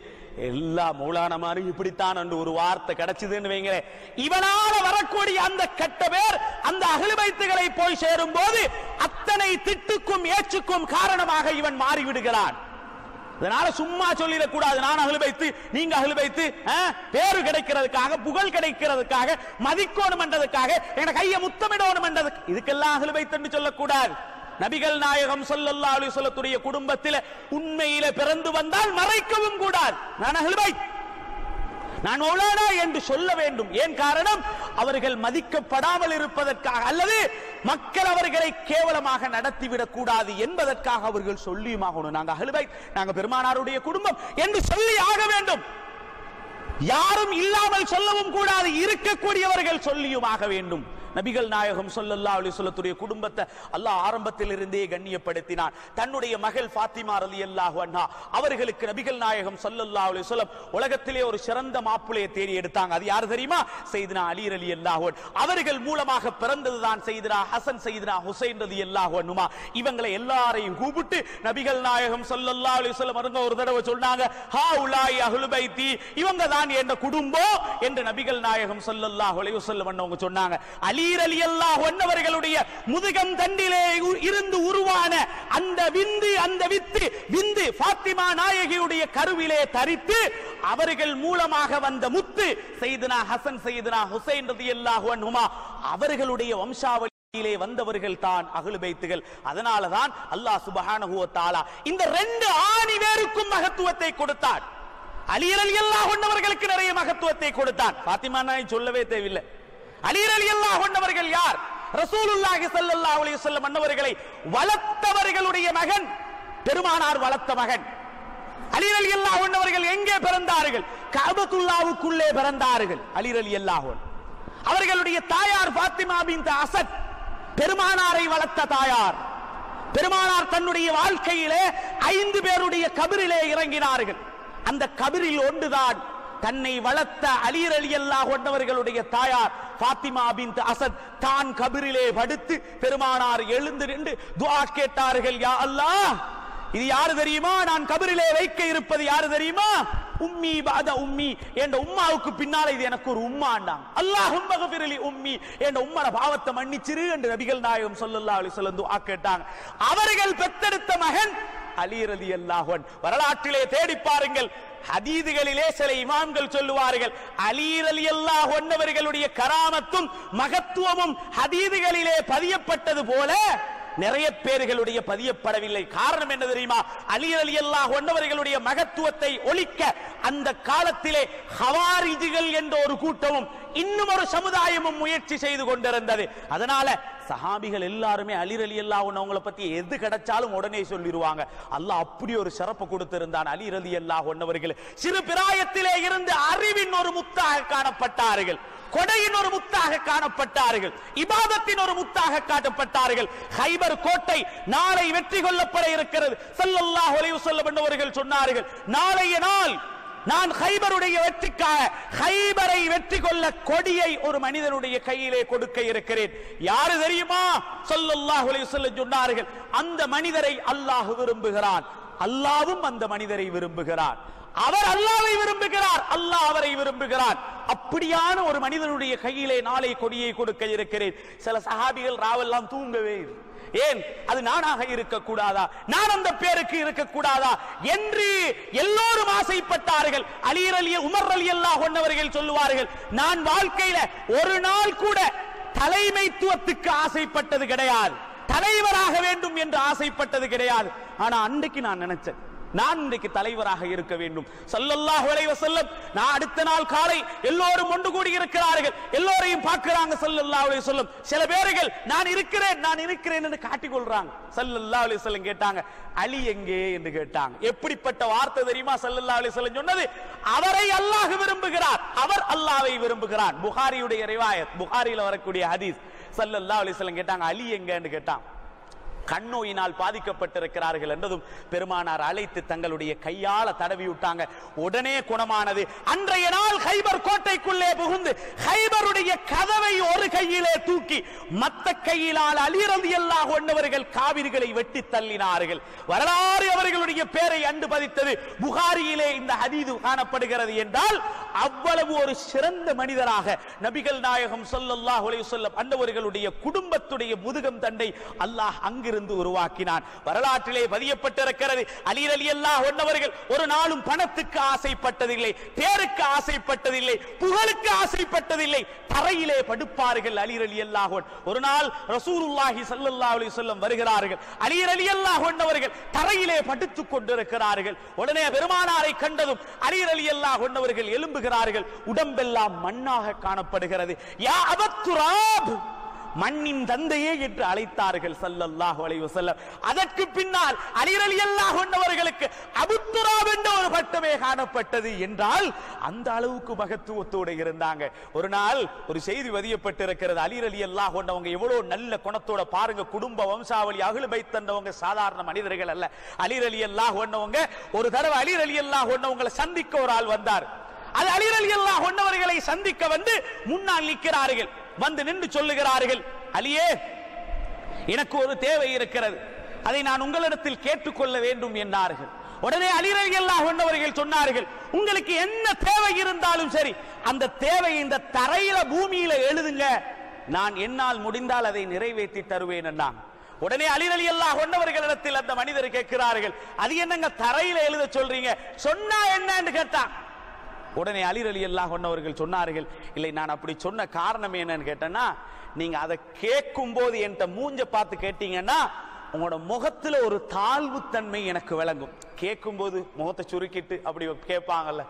எல்லா மூலான மாதிரி இப்படித்தான் என்று ஒரு வார்த்தை கிடைச்சதுன்னு வைங்களேன். இவனால வரக்கூடிய அந்த கெட்ட பேர் அந்த அகிழ்பைத்துகளை போய் சேரும் போது அத்தனை திட்டுக்கும் ஏச்சுக்கும் காரணமாக இவன் மாறிவிடுகிறான். அதனால சும்மா சொல்லிடக்கூடாது. நான் நான் அகிழ்பைத்து நீங்க அகிழ்பைத்து பேரு கிடைக்கிறதுக்காக புகழ் கிடைக்கிறதுக்காக மதிக்கோணும் என்றதுக்காக என கையை முத்தமிடணும் என்றது இதுக்கெல்லாம் அகல் வைத்து சொல்லக்கூடாது. நபிகள் நாயகம் சொல்லல்லா அலைஹி சொல்லத்துடைய குடும்பத்தில் உண்மையில பிறந்து வந்தால் மறைக்கவும் கூடாது. நான் அகிழ்பைத் நான் மௌலானா என்று சொல்ல வேண்டும். ஏன் காரணம்? அவர்கள் மதிக்கப்படாமல் இருப்பதற்காக அல்லது மக்கள் அவர்களை கேவலமாக நடத்திவிடக் கூடாது என்பதற்காக அவர்கள் சொல்லியுமாகணும் நாங்க அகலுபை நாங்க பெருமானாருடைய குடும்பம் என்று சொல்லி ஆக வேண்டும். யாரும் இல்லாமல் சொல்லவும் கூடாது இருக்கக்கூடியவர்கள் சொல்லியும் ஆக வேண்டும். நபிகள் நாயகம் சொல்லல்லா அலி சொல்லத்துடைய குடும்பத்தை அல்லாஹ் ஆரம்பத்தில் இருந்தே கண்ணியப்படுத்தினான். தன்னுடைய மகள் ஃபாத்திமா ரலியல்லாஹு அண்ணா அவர்களுக்கு நபிகள் நாயகம் சொல்லல்லா அலி சொல்லம் உலகத்திலே ஒரு சிறந்த மாப்பிள்ளையை தேடி எடுத்தாங்க. அது யார் தெரியுமா? செய்தினா அலி ரலியல்லாஹு அன்ஹு அவர்கள் மூலமாக பிறந்ததுதான் செய்தினா ஹசன் செய்தினா ஹுசைன் ரலியல்லாஹு அண்ணுமா இவங்களை எல்லாரையும் கூப்பிட்டு நபிகள் நாயகம் சொல்லல்லா அலி சொல்லம் அருங்க ஒரு தடவை சொன்னாங்க ஹா உலாய் அஹ்லு பைத்தி. இவங்க தான் என் குடும்பம் என்று நபிகள் நாயகம் ஸல்லல்லாஹு அலைஹி சொன்னாங்க. அலி சொன்னாங்க அலி அல்லா ஒன்னவர்களுடைய முதுகம் தண்டிலே இருந்து உருவான அந்த விந்து அந்த வித்து விந்து பாத்திமா நாயகியுடைய கருவிலே தரித்து அவர்கள் மூலமாக வந்த முத்து செய்தனா ஹசன் செய்தனா ஹுசைன் ரதி அல்லாஹுமா அவர்களுடைய வம்சாவளியிலே வந்தவர்கள் தான் அகலு பைத்துகள். அதனால தான் அல்லாஹ் சுப்ஹானஹு இந்த ரெண்டு ஆணி வேருக்கும் மகத்துவத்தை கொடுத்தான். அலி அல்லாஹ் நிறைய மகத்துவத்தை கொடுத்தான். பாத்திமா நாய் சொல்லவே தேவையில்லை. அலி அல்லாஹ் கொண்டவர்கள் யார்? ரசூலுல்லாஹி ஸல்லல்லாஹு அலைஹி வஸல்லம் அன்னவர்களை வளர்த்தவர்களுடைய மகன் பெருமானார் வளர்த்த மகன். அலி ரலியல்லாஹு கொண்டவர்கள் எங்கே பிறந்தார்கள்? கஅபத்துல்லாவுக்குள்ளே பிறந்தார்கள். அலி ரலியல்லாஹு அவர்களுடைய தாயார் பாத்திமா பின்த் அசத் பெருமானாரை வளர்த்த தாயார். பெருமானார் தன்னுடைய வாழ்க்கையிலே ஐந்து பேருடைய கபிரிலே இறங்கினார்கள். அந்த கபிரில் ஒன்றுதான் தன்னை வளர்த்த அலீர் அலி அல்லாஹ் கொண்டவர்களுடைய தாயார் பாத்திமா பின் அசத் தான் கபிரிலே படுத்து பெருமானார் எழுந்து நின்று துவா கேட்டார்கள் யா அல்லாஹ் இது யாரு தெரியுமா? நான் கபிரிலே வைக்க இருப்பது யாரு தெரியுமா? உம்மி பாத உம்மி. என்ற உம்மாவுக்கு பின்னால இது எனக்கு ஒரு உம்மாண்டாங்க. அல்லாஹும் பகபிரலி உம்மி. என்ற உம்மட பாவத்தை மன்னிச்சிரு என்று நபிகள் நாயகம் சொல்லல்லா அலி சொல்லந்து ஆ கேட்டாங்க. அவர்கள் பெத்தெடுத்த மகன் அலி ரலியல்லாஹு வரலாற்றிலே தேடி பாருங்கள். ஹதீதுகளிலே சில இமாம்கள் சொல்லுவார்கள் அலீர் அலி அல்லாஹ் ஒன்னவர்களுடைய கராமத்தும் மகத்துவமும் ஹதீதுகளிலே பதியப்பட்டது போல நிறைய பேர்களுடைய பதியப்படவில்லை. காரணம் என்ன தெரியுமா? அலி அலி அல்லாஹ் ஒன்னவர்களுடைய மகத்துவத்தை ஒழிக்க அந்த காலத்திலே ஹவாரிஜிகள் என்ற ஒரு கூட்டமும் இன்னும் ஒரு சமுதாயமும் முயற்சி செய்து கொண்டிருந்தது. அதனால சஹாபிகள் எல்லாருமே அலிர் அலி அல்லாஹ் அவங்கள பத்தி எது கிடைச்சாலும் உடனே சொல்லிடுவாங்க அல்லாஹ் அப்படி ஒரு சிறப்பு கொடுத்திருந்தான் அலி அலி அல்லாஹ் ஒன்னவர்கள் சிறு பிராயத்திலே இருந்து அறிவின் ஒரு முத்தாக காணப்பட்டார்கள். கொடையின் ஒரு முத்தாக காணப்பட்டார்கள். இபாதத்தின் ஒரு முத்தாக காட்டப்பட்டார்கள். ஹைபர் கோட்டை நாளை வெற்றி கொள்ளப்பட இருக்கிறது. ஸல்லல்லாஹு அலைஹி சொல்ல சொன்னார்கள் நாளைய நாள் நான் ஹைபருடைய வெற்றிக்காக ஹைபரை வெற்றி கொள்ள கொடியை ஒரு மனிதனுடைய கையிலே கொடுக்க இருக்கிறேன். யாரு தெரியுமா? ஸல்லல்லாஹு சொல்ல சொன்னார்கள் அந்த மனிதரை அல்லாஹ் விரும்புகிறான். அல்லாவும் அந்த மனிதரை விரும்புகிறான். அவர் அல்லாவை விரும்புகிறார். அல்லாஹ் அவரை விரும்புகிறார் அப்படியான ஒரு மனிதனுடைய கையிலே நாளை கொடியை கொடுக்க இருக்கிறேன். சில சஹாபிகள் ராவெல்லாம் தூங்கவே ஏன்? அது நானாக இருக்கக்கூடாதா? நான் அந்த பேருக்கு இருக்கக்கூடாதா? என்று எல்லோரும் ஆசைப்பட்டார்கள். அலியர் அலிய உமர் அலி அல்லா ஒன்னவர்கள் சொல்லுவார்கள் நான் வாழ்க்கையில ஒரு நாள் கூட தலைமைத்துவத்துக்கு ஆசைப்பட்டது கிடையாது. தலைவராக வேண்டும் என்று ஆசைப்பட்டது கிடையாது. ஆனா அன்றைக்கு நான் நினைச்சேன் நான் இன்றைக்கு தலைவராக இருக்க வேண்டும். ஸல்லல்லாஹு அலைஹி வஸல்லம் நான் அடுத்த நாள் காலை எல்லோரும் ஒன்று கூடி இருக்கிறார்கள். எல்லோரையும் பார்க்கறாங்க ஸல்லல்லாஹு அலைஹி வஸல்லம். சில பேர்கள் நான் இருக்கிறேன் நான் இருக்கிறேன் என்று காட்டி கொள்றாங்க ஸல்லல்லாஹு அலைஹி வஸல்லம் கேட்டாங்க அலி எங்கே? என்று கேட்டாங்க. எப்படிப்பட்ட வார்த்தை தெரியுமா? ஸல்லல்லாஹு அலைஹி வஸல்லம் சொன்னது அவரை அல்லாஹ் விரும்புகிறார் அவர் அல்லாஹ்வை விரும்புகிறார். புகாரியுடைய ரிவாயத் புகாரியில் வரக்கூடிய ஹதீஸ். ஸல்லல்லாஹு அலைஹி வஸல்லம் கேட்டாங்க அலி எங்கன்னு? கண்ணோயினால் பாதிக்கப்பட்டிருக்கிறார்கள் என்றதும் பெருமானார் அழைத்து தங்களுடைய கையால தடவி விட்டாங்க. உடனே குணமானது அன்றைய நாள் ஹைபர் கோட்டைக்குள்ளே புகுந்து ஹைபருடைய கதவை ஒரு கையிலே தூக்கி மத்த கையிலால் அலிரந்து எல்லா ஒன்னவர்கள் காவிரிகளை வெட்டி தள்ளினார்கள். வரலாறு அவர்களுடைய பேரை அண்டு பதித்தது. புகாரியிலே இந்த ஹதீது காணப்படுகிறது என்றால் அவ்வளவு ஒரு சிறந்த மனிதராக நபிகள் நாயகம் சொல்லல்லாஹ் அலைஹி வஸல்லம் குடும்பத்துடைய முதுகம் தண்டை அல்லாஹ் அங்கிருந்து உருவாக்கினான். வரலாற்றிலே பதியப்பட்டிருக்கிறது. அலீர் அலி அல்லா ஒன்னவர்கள் ஒரு நாளும் பணத்துக்கு ஆசைப்பட்டதில்லை பேருக்கு ஆசைப்பட்டதில்லை புகழுக்கு ஆசைப்பட்டதில்லை. தரையிலே படுப்பார்கள் அலீர் அலி அல்லாஹ். ஒரு நாள் ரசூலுல்லாஹி ஸல்லல்லாஹு அலைஹி வஸல்லம் வருகிறார்கள். அலீர் அலி அல்லாஹ் ஒன்னவர்கள் தரையிலே படுத்துக் கொண்டிருக்கிறார்கள். உடனே பெருமானாரை கண்டதும் அலீர் அலி அல்லாஹ் ஒன்னவர்கள் எழும்புகிறார்கள். உடம்பெல்லாம் மண்ணாக காணப்படுகிறது. யா அபத்துராப் மண்ணின் தந்தையே என்று அழைத்தார்கள் சல்லல்லாஹு அலைஹி வஸல்லம். அதற்கு பின்னால் அலி ரலியல்லாஹு அன்ஹவர்களுக்கு அபுத்துராப் என்ற ஒரு பட்டமே காணப்பட்டது என்றால் அந்த அளவுக்கு மகத்துவத்தோடு இருந்தாங்க. ஒரு நாள் ஒரு செய்தி பதியப்பட்டிருக்கிறது. அலி ரலியல்லாஹு அன்ஹவங்க எவ்வளவு நல்ல குணத்தோட பாருங்க குடும்ப வம்சாவளி அகலு பைத்தண்டவங்க சாதாரண மனிதர்கள் அல்ல. அலி ரலியல்லாஹு அன்ஹவங்க ஒரு தடவை அலி ரலியல்லாஹு அன்ஹவங்களை சந்திக்க ஒரு ஆள் வந்தார். அது அலி ரலியல்லாஹு அன்ஹவர்களை சந்திக்க வந்து முன்னால் நிற்கிறார்கள். வந்து நின்று சொல்லுகிறார்கள். அலியே எனக்கு ஒரு தேவை இருக்கிறது. அதை நான் உங்களிடத்தில் கேட்டுக்கொள்ள வேண்டும் என்றார்கள். உடனே அலிரவி அல்லாஹ் கொண்டவர்கள் சொன்னார்கள் உங்களுக்கு என்ன தேவை இருந்தாலும் சரி அந்த தேவை இந்த தரையில பூமியில எழுதுங்க. நான் என்னால் முடிந்தால் அதை நிறைவேற்றி தருவேன் என்றான். உடனே அலிரலி அல்லாஹ் கொண்டவர்களிடத்தில் அந்த மனிதர் கேட்கிறார்கள் அது என்னங்க தரையில எழுத சொல்றீங்க? சொன்னா என்னன்னு கேட்டான். உடனே அலிர் அலி அல்லாஹ் அவர்கள் சொன்னார்கள் இல்லை நான் அப்படி சொன்ன காரணம் என்னன்னு கேட்டேன்னா நீங்க அதை கேட்கும் போது என்கிட்ட மூஞ்ச பார்த்து கேட்டீங்கன்னா உங்களோட முகத்துல ஒரு தாழ்வு தன்மை எனக்கு விளங்கும். கேட்கும் போது முகத்தை சுருக்கிட்டு அப்படி கேட்பாங்கல்ல.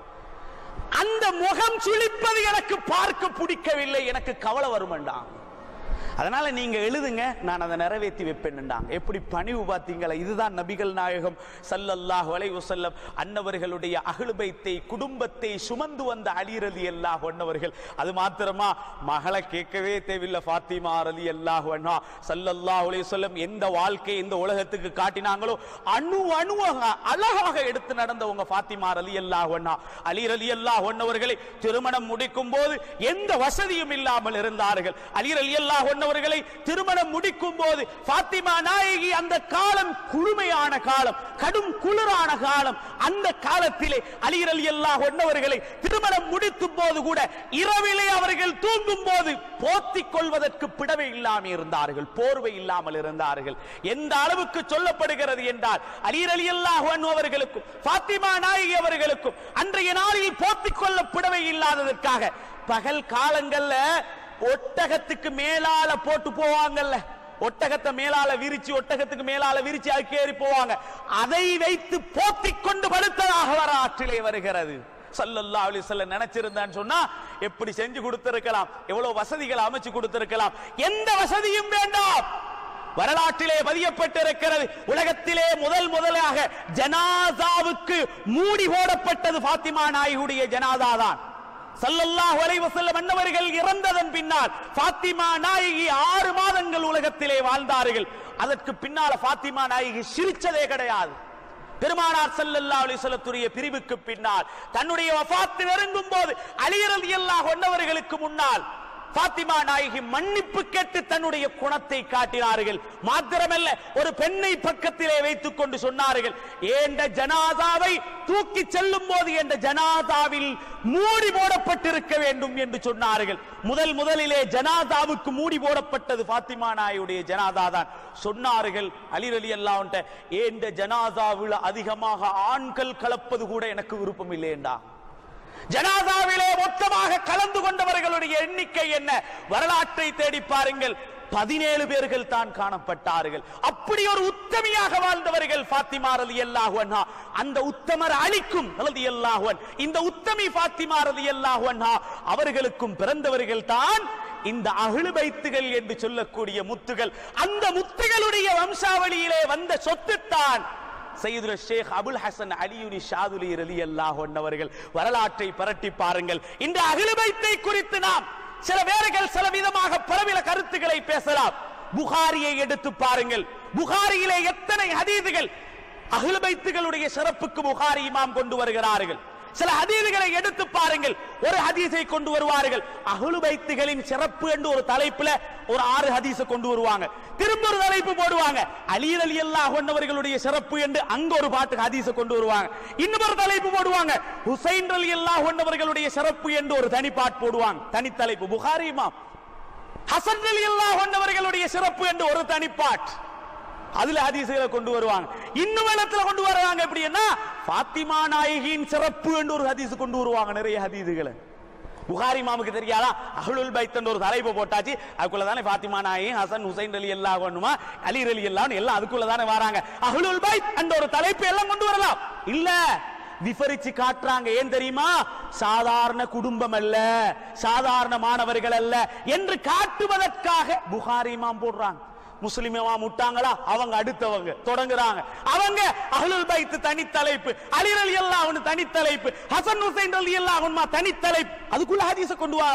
அந்த முகம் சுழிப்பது எனக்கு பார்க்க பிடிக்கவில்லை எனக்கு கவலை வருமெண்டான் அதனால நீங்க எழுதுங்க நான் அதை நிறைவேற்றி வைப்பேன்டாங்க எப்படி பணிவு பார்த்தீங்களா? இதுதான் நபிகள் நாயகம் சல்லல்லாஹ் அலைஹி செல்லம் அன்னவர்களுடைய அகழுபைத்தை குடும்பத்தை சுமந்து வந்த அலி அல்லாஹ் அன்னவர்கள். அது மாத்திரமா மகளை கேட்கவே தேவையில்லை ஃபாத்திமா ரலி அல்லாஹ் ஒன்னா சல்லல்லாஹ் அலைஹி வஸல்லம் எந்த வாழ்க்கை இந்த உலகத்துக்கு காட்டினாங்களோ அணு அணுவாக அழகாக எடுத்து நடந்தவங்க ஃபாத்திமா அலி அல்லாஹ் ஒன்னா அலி ரலி அல்லாஹ் அன்னவர்களை திருமணம் முடிக்கும் போது எந்த வசதியும் இல்லாமல் இருந்தார்கள். அலி ரலி அல்லாஹ் அல்லாஹ் அவர்களை திருமணம் முடிக்கும் போது பாத்திமா நாயகி அந்த காலம் குளுமையான காலம் கடும் குளிரான காலம். அந்த காலத்திலே அலி அல்லா ஒன்னவர்களை திருமணம் முடித்தும் போது கூட இரவிலே அவர்கள் தூங்கும் போது போத்திக் கொள்வதற்கு பிடவை இல்லாமல் இருந்தார்கள் போர்வை இல்லாமல் இருந்தார்கள். எந்த அளவுக்கு சொல்லப்படுகிறது என்றால் அலி அல்லா அவர்களுக்கும் பாத்திமா நாயகி அவர்களுக்கும் அன்றைய நாளில் போத்திக் கொள்ள பிடவை இல்லாததற்காக பகல் காலங்கள்ல ஒட்டகத்துக்கு மேலால போட்டு போவாங்கல்ல. ஒட்டகத்தை மேலால விரிச்சு ஒட்டகத்துக்கு மேலால விரிச்சு அதுக்கு ஏறி போவாங்க. அதை வைத்து போத்திக் கொண்டு படுத்ததாக வரலாற்றிலே வருகிறது. சல்லல்லா அலி சொல்ல நினைச்சிருந்தான்னு சொன்னா எப்படி செஞ்சு கொடுத்திருக்கலாம் எவ்வளவு வசதிகளை அமைச்சு கொடுத்திருக்கலாம் எந்த வசதியும் வேண்டாம். வரலாற்றிலே பதியப்பட்டிருக்கிறது உலகத்திலே முதல் முதலாக ஜனாதாவுக்கு மூடி போடப்பட்டது பாத்திமா நாயகுடைய ஜனாதா தான். சல்லல்லாஹ் அலைஹி வஸல்லம் அன்னவர்கள் இறந்ததன் பின்னால் ஃபாத்திமா நாயகி ஆறு மாதங்கள் உலகத்திலே வாழ்ந்தார்கள். அதற்கு பின்னால ஃபாத்திமா நாயகி சிரிச்சதே கிடையாது. பெருமானார் செல்லல்லா அலைஹி வஸல்லத்துடைய பிரிவுக்கு பின்னால் தன்னுடைய வஃத்து நெருங்கும் போது அலி ரலியல்லாஹு முன்னால் பாத்திமா நாயகி மன்னிப்பு கேட்டு தன்னுடைய குணத்தை காட்டினார்கள். மாத்திரமல்ல ஒரு பெண்ணை பக்கத்திலே வைத்துக் கொண்டு சொன்னார்கள் ஏண்ட ஜனாதாவை தூக்கி செல்லும் போது என்ற ஜனாதாவில் மூடி போடப்பட்டிருக்க வேண்டும் என்று சொன்னார்கள். முதல் முதலிலே ஜனாதாவுக்கு மூடி போடப்பட்டது பாத்திமா நாயுடைய ஜனாதா தான் சொன்னார்கள் அலிர் அலி அல்லாஹ் ஏண்ட ஜனாதாவில் அதிகமாக ஆண்கள் கலப்பது கூட எனக்கு விருப்பம் இல்லையேண்டா. ஜனாதாவிலே மொத்தமாக கலந்து கொண்டவர்களுடைய எண்ணிக்கை என்ன? வரலாற்றை தேடி பாருங்கள். பதினேழு பேர்கள் தான் காணப்பட்டார்கள். அப்படி ஒரு உத்தமியாக வாழ்ந்தவர்கள் பாத்திமா ரலி அல்லாஹு அந்த உத்தமர் அளிக்கும் ரலி அல்லாஹு இந்த உத்தமி பாத்திமா ரலி அல்லாஹு அவர்களுக்கும் பிறந்தவர்கள் தான் இந்த அகழு வைத்துகள் என்று சொல்லக்கூடிய முத்துகள். அந்த முத்துகளுடைய வம்சாவளியிலே வந்த சொத்துத்தான் சையதுல ஷேக் அபுல் ஹசன் அலியுனி ஷாதுலி ரலி அல்லாஹ் அவர்கள் வரலாற்றை பரட்டி பாருங்கள். இந்த அகிலபைத்தை குறித்து நாம் சில வேறுகள் சில விதமாக பரவில கருத்துக்களை பேசலாம். புகாரியை எடுத்து பாருங்கள். புகாரியிலே எத்தனை ஹதீதுகள் அகிலபைத்துகளுடைய சிறப்புக்கு புகாரி இமாம் கொண்டு வருகிறார்கள்? சில ஹதீதுகளை எடுத்து பாருங்கள். ஒரு ஹதீஸை கொண்டு வருவார்கள். அகுலுபைத்துகளின் சிறப்பு என்று ஒரு தலைப்புல ஒரு ஆறு ஹதீஸை கொண்டு வருவாங்க. திரும்ப ஒரு தலைப்பு போடுவாங்க. அலி அலி அல்லா கொண்டவர்களுடைய சிறப்பு என்று அங்க ஒரு பாட்டு ஹதீஸை கொண்டு வருவாங்க. இன்னொரு தலைப்பு போடுவாங்க. ஹுசைன் அலி அல்லா கொண்டவர்களுடைய சிறப்பு என்று ஒரு தனிப்பாட் போடுவாங்க. தனி தலைப்பு. புகாரி ஹசன் அலி அல்லா கொண்டவர்களுடைய சிறப்பு என்று ஒரு தனிப்பாட் அதுல ஹதீசுகளை கொண்டு வருவாங்க. இன்னும் இடத்துல கொண்டு வருவாங்க எப்படின்னா பாத்திமா நாயகியின் சிறப்பு என்று ஒரு ஹதீஸ் கொண்டு வருவாங்க நிறைய ஹதீசுகளை புகாரி மாமுக்கு தெரியாதா? அஹ்லுல் பைத் ஒரு தலைப்பு போட்டாச்சு. அதுக்குள்ள தானே பாத்திமா நாயி ஹசன் ஹுசைன் அலி எல்லா ஒண்ணுமா அலி அலி எல்லாம் எல்லாம் அதுக்குள்ள தானே வராங்க. அஹ்லுல் பைத் அந்த ஒரு தலைப்பு எல்லாம் கொண்டு வரலாம். இல்ல விபரிச்சு காட்டுறாங்க. ஏன் தெரியுமா? சாதாரண குடும்பம் அல்ல சாதாரண மாணவர்கள் அல்ல என்று காட்டுவதற்காக புகாரி மாம் போடுறாங்க. முஸ்லிமமா முட்டாங்களா? அவங்க அடுத்தவங்க. தொடங்குறாங்க. அவங்க அகலுல் பைத்து தனி தலைப்பு அலி அலி அல்லாஹ் ஒன்னு தனி தலைப்பு ஹசன் ஹுசைன் அலி எல்லாம் அவன்மா தனி தலைப்பு அதுக்குள்ள ஹதீஸ கொண்டு வா.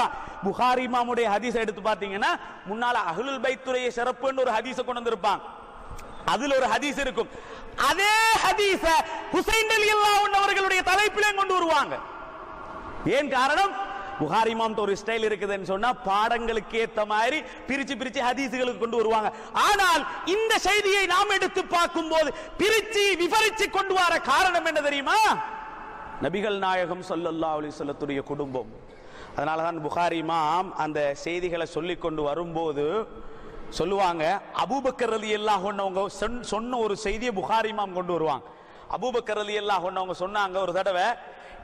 புகாரி இமாமுடைய ஹதீஸ எடுத்து பாத்தீங்கன்னா முன்னால அகலுல் பைத்துடைய சிறப்புன்னு ஒரு ஹதீஸ கொண்டு வந்திருப்பாங்க. அதுல ஒரு ஹதீஸ் இருக்கும். அதே ஹதீஸ ஹுசைன் அலி அல்லாஹ் அவர்களுடைய தலைப்பிலே கொண்டு வருவாங்க. ஏன் காரணம்? புகார் இமாம் ஒரு ஸ்டைல் இருக்குதுன்னு சொன்னா பாடங்களுக்கு ஏத்த மாதிரி பிரிச்சு பிரிச்சு ஹதீசுகளுக்கு கொண்டு வருவாங்க. ஆனால் இந்த செய்தியை நாம் எடுத்து பார்க்கும் போது பிரிச்சு விவரிச்சு கொண்டு வர காரணம் என்ன தெரியுமா? நபிகள் நாயகம் சொல்லல்லா அலைஹி சொல்லத்துடைய குடும்பம். அதனால தான் புகாரி இமாம் அந்த செய்திகளை சொல்லி கொண்டு வரும்போது சொல்லுவாங்க அபூபக்கர் அலி அன்ஹு சொன்ன- சொன்ன ஒரு செய்தியை புகாரி இமாம் கொண்டு வருவாங்க. அபூபக்கர் அலி அன்ஹு அவங்க சொன்னாங்க ஒரு தடவை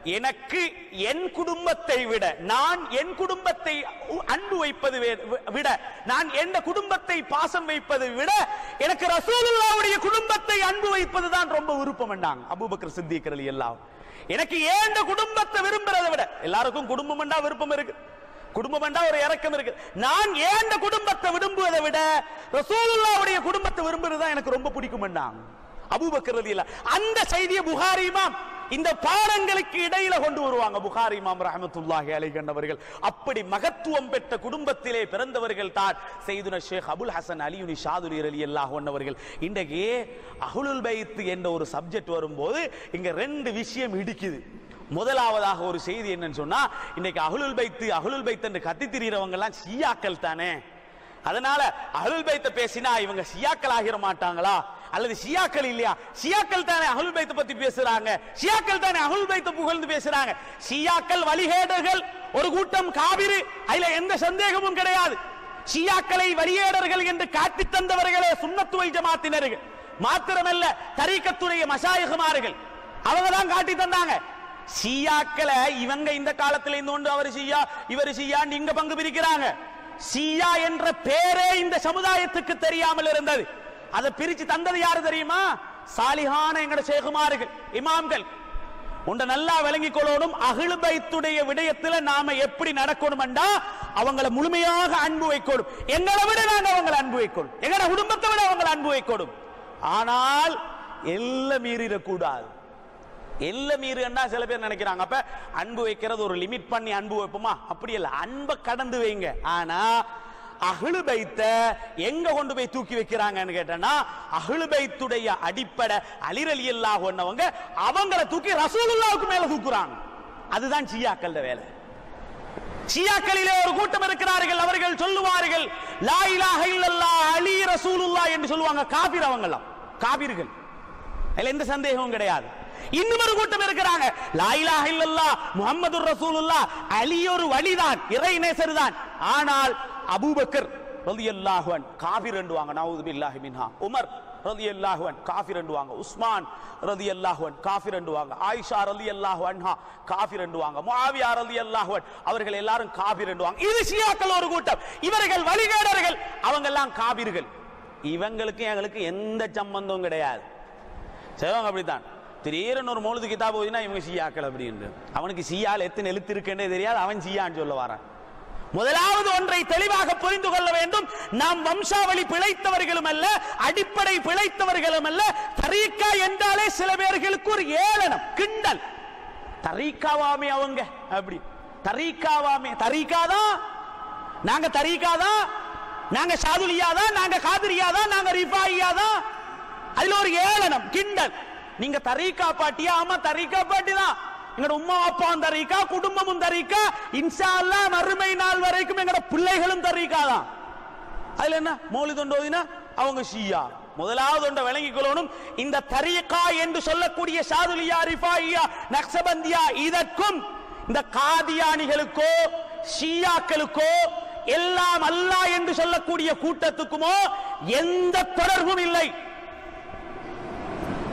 எனக்கு என் குடும்பத்தை விட நான் என் குடும்பத்தை அன்பு வைப்பது விட நான் எந்த குடும்பத்தை பாசம் வைப்பதை விட எனக்கு ரசூலுல்லாவுடைய குடும்பத்தை அன்பு வைப்பதுதான் ரொம்ப விருப்பம் என்றாங்க அபுபக்கர் சிந்திக்கிறது எல்லாம் எனக்கு ஏந்த குடும்பத்தை விரும்புறதை விட எல்லாருக்கும் குடும்பம் என்றா விருப்பம் இருக்கு. குடும்பம் என்றா ஒரு இறக்கம் இருக்கு. நான் ஏந்த குடும்பத்தை விரும்புவதை விட ரசூலுல்லாவுடைய குடும்பத்தை விரும்புறது தான் எனக்கு ரொம்ப பிடிக்கும் என்றாங்க. அபுபக்கர் அந்த செய்தியை புகாரியுமா இந்த பாடங்களுக்கு இடையில கொண்டு வருவாங்க. புகாரி இமாம் ரஹமத்துல்லாஹி அலைஹி கண்டவர்கள் அப்படி மகத்துவம் பெற்ற குடும்பத்திலே பிறந்தவர்கள் தான் செய்துன ஷேக் அபுல் ஹசன் அலியுனி ஷாதுரிய அலி அல்லாஹ் அன்னவர்கள். இன்றைக்கு அகுலுல் பைத் என்ற ஒரு சப்ஜெக்ட் வரும்போது இங்க ரெண்டு விஷயம் இடிக்குது. முதலாவதாக ஒரு செய்தி என்னன்னு சொன்னா இன்னைக்கு அகுலுல் பைத்து அகுலுல் பைத் என்று கத்தி திரியறவங்க எல்லாம் ஷியாக்கள் தானே. அதனால அகல் பைத்த பேசினா இவங்க ஷியாக்கள் ஆகிட மாட்டாங்களா? அல்லது ஷியாக்கள் இல்லையா? ஷியாக்கள் தானே அகல் பைத்த பத்தி பேசுறாங்க. ஷியாக்கள் தானே அகல் பைத்த புகழ்ந்து பேசுறாங்க. ஷியாக்கள் வழிகேடர்கள் ஒரு கூட்டம் காவிரி அதுல எந்த சந்தேகமும் கிடையாது. ஷியாக்களை வழியேடர்கள் என்று காட்டி தந்தவர்களே சுன்னத்துவை ஜமாத்தினர்கள். மாத்திரமல்ல தரீக்கத்துடைய மசாயகுமார்கள் அவங்க தான் காட்டி தந்தாங்க. ஷியாக்களை இவங்க இந்த காலத்துல இருந்து அவர் ஷியா இவர் ஷியான்னு இங்க பங்கு பிரிக்கிறாங்க. ஷியா என்ற பேரே இந்த சமுதாயத்துக்கு தெரியாமல் இருந்தது. அதை பிரிச்சு தந்தது யாரு தெரியுமா? சாலிஹான எங்கட சேகுமார்கள் இமாம்கள். உண்ட நல்லா விளங்கிக் கொள்ளணும். அகிழ் பைத்துடைய விடயத்துல நாம எப்படி நடக்கணும்டா அவங்கள முழுமையாக அன்பு வைக்கணும். எங்களை விட நாங்க அவங்களை அன்பு வைக்கணும். எங்கட குடும்பத்தை விட அவங்களை அன்பு வைக்கணும். ஆனால் எல்லாம் மீறிடக்கூடாது. எல்லாம் மீறுன்னா சில பேர் நினைக்கிறாங்க. அப்ப அன்பு வைக்கிறது ஒரு லிமிட் பண்ணி அன்பு வைப்போமா? அப்படி இல்லை. அன்பை கடந்து வைங்க. ஆனா அகிழு பைத்த எங்க கொண்டு போய் தூக்கி வைக்கிறாங்கன்னு கேட்டனா அகிழு பைத்துடைய அடிப்படை அலிரலி அல்லாஹ் ஒன்னவங்க அவங்கள தூக்கி ரசூலுல்லாவுக்கு மேல தூக்குறாங்க. அதுதான் சியாக்கள் வேலை. சியாக்களிலே ஒரு கூட்டம் இருக்கிறார்கள். அவர்கள் சொல்லுவார்கள் லா இலாஹ இல்லல்லாஹ் அலி ரசூலுல்லா என்று சொல்லுவாங்க காபிர் அவங்களாம் காபிர்கள். அதில் எந்த சந்தேகமும் கிடையாது. இன்னும் ஒரு கூட்டம் இருக்கிறாங்க. லா இல்லல்லா முகமது ரசூலுல்லா அலி ஒரு வழிதான் இறை நேசர் தான் ஆனால் அபூபக்கர் அல்லாஹுவன் காபி காபிர் என்றுவாங்க. நவுது பில்லாஹி மின்ஹா. உமர் ரலியல்லாஹு காஃபி காஃபிர் என்றுவாங்க. உஸ்மான் ரலியல்லாஹு அன் காஃபிர் என்றுவாங்க. ஆயிஷா ரலியல்லாஹு அன்ஹா காஃபிர் என்றுவாங்க. முஆவியா ரதி அல்லாஹுவன் அவர்கள் எல்லாரும் காபிர் என்றுவாங்க. இது ஷியாக்கள் ஒரு கூட்டம். இவர்கள் வழிகேடர்கள் அவங்க எல்லாம் காபிர்கள். இவங்களுக்கு எங்களுக்கு எந்த சம்பந்தமும் கிடையாது. செய்வாங்க அப்படித்தான். திடீர்னு ஒரு மொழுது கிதாப் ஓதினா இவங்க ஷியாக்கள் அப்படின்னு அவனுக்கு ஷியால் எத்தனை எழுத்து இருக்குன்னே தெரியாது அவன் ஷியான்னு சொல்ல வரான். முதலாவது ஒன்றை தெளிவாக புரிந்து கொள்ள வேண்டும். நாம் வம்சாவளி பிழைத்தவர்களும் அல்ல அடிப்படை பிழைத்தவர்களும் அல்ல. தரீக்கா என்றாலே சில பேர்களுக்கு ஒரு ஏளனம் கிண்டல். தரீக்காவாமே அவங்க அப்படி. தரீக்காவாமே தரீக்காதான் நாங்க தரீக்காதான் நாங்க ஷாதுலியாதான் நாங்க காதிரியாதான் நாங்க ரிஃபாயியாதான் அதுல ஒரு ஏளனம் கிண்டல். நீங்க தரீக்கா பாட்டியா? ஆமா தரீக்கா பாட்டி தான். எங்கட உம்மா அப்பாவும் தரீக்கா குடும்பமும் தரீக்கா. இன்ஷா அல்லாஹ் மறுமை நாள் வரைக்கும் எங்கட பிள்ளைகளும் தரீக்கா தான். அதுல என்ன? மௌலி தொண்டோதினா அவங்க ஷியா. முதலாவது ஒன்றை விளங்கிக் கொள்ளணும். இந்த தரீகா என்று சொல்லக்கூடிய சாதுலியா ரிஃபாயியா நக்சபந்தியா இதற்கும் இந்த காதியானிகளுக்கோ ஷியாக்களுக்கோ எல்லாம் அல்லா என்று சொல்லக்கூடிய கூட்டத்துக்குமோ எந்த தொடர்பும் இல்லை.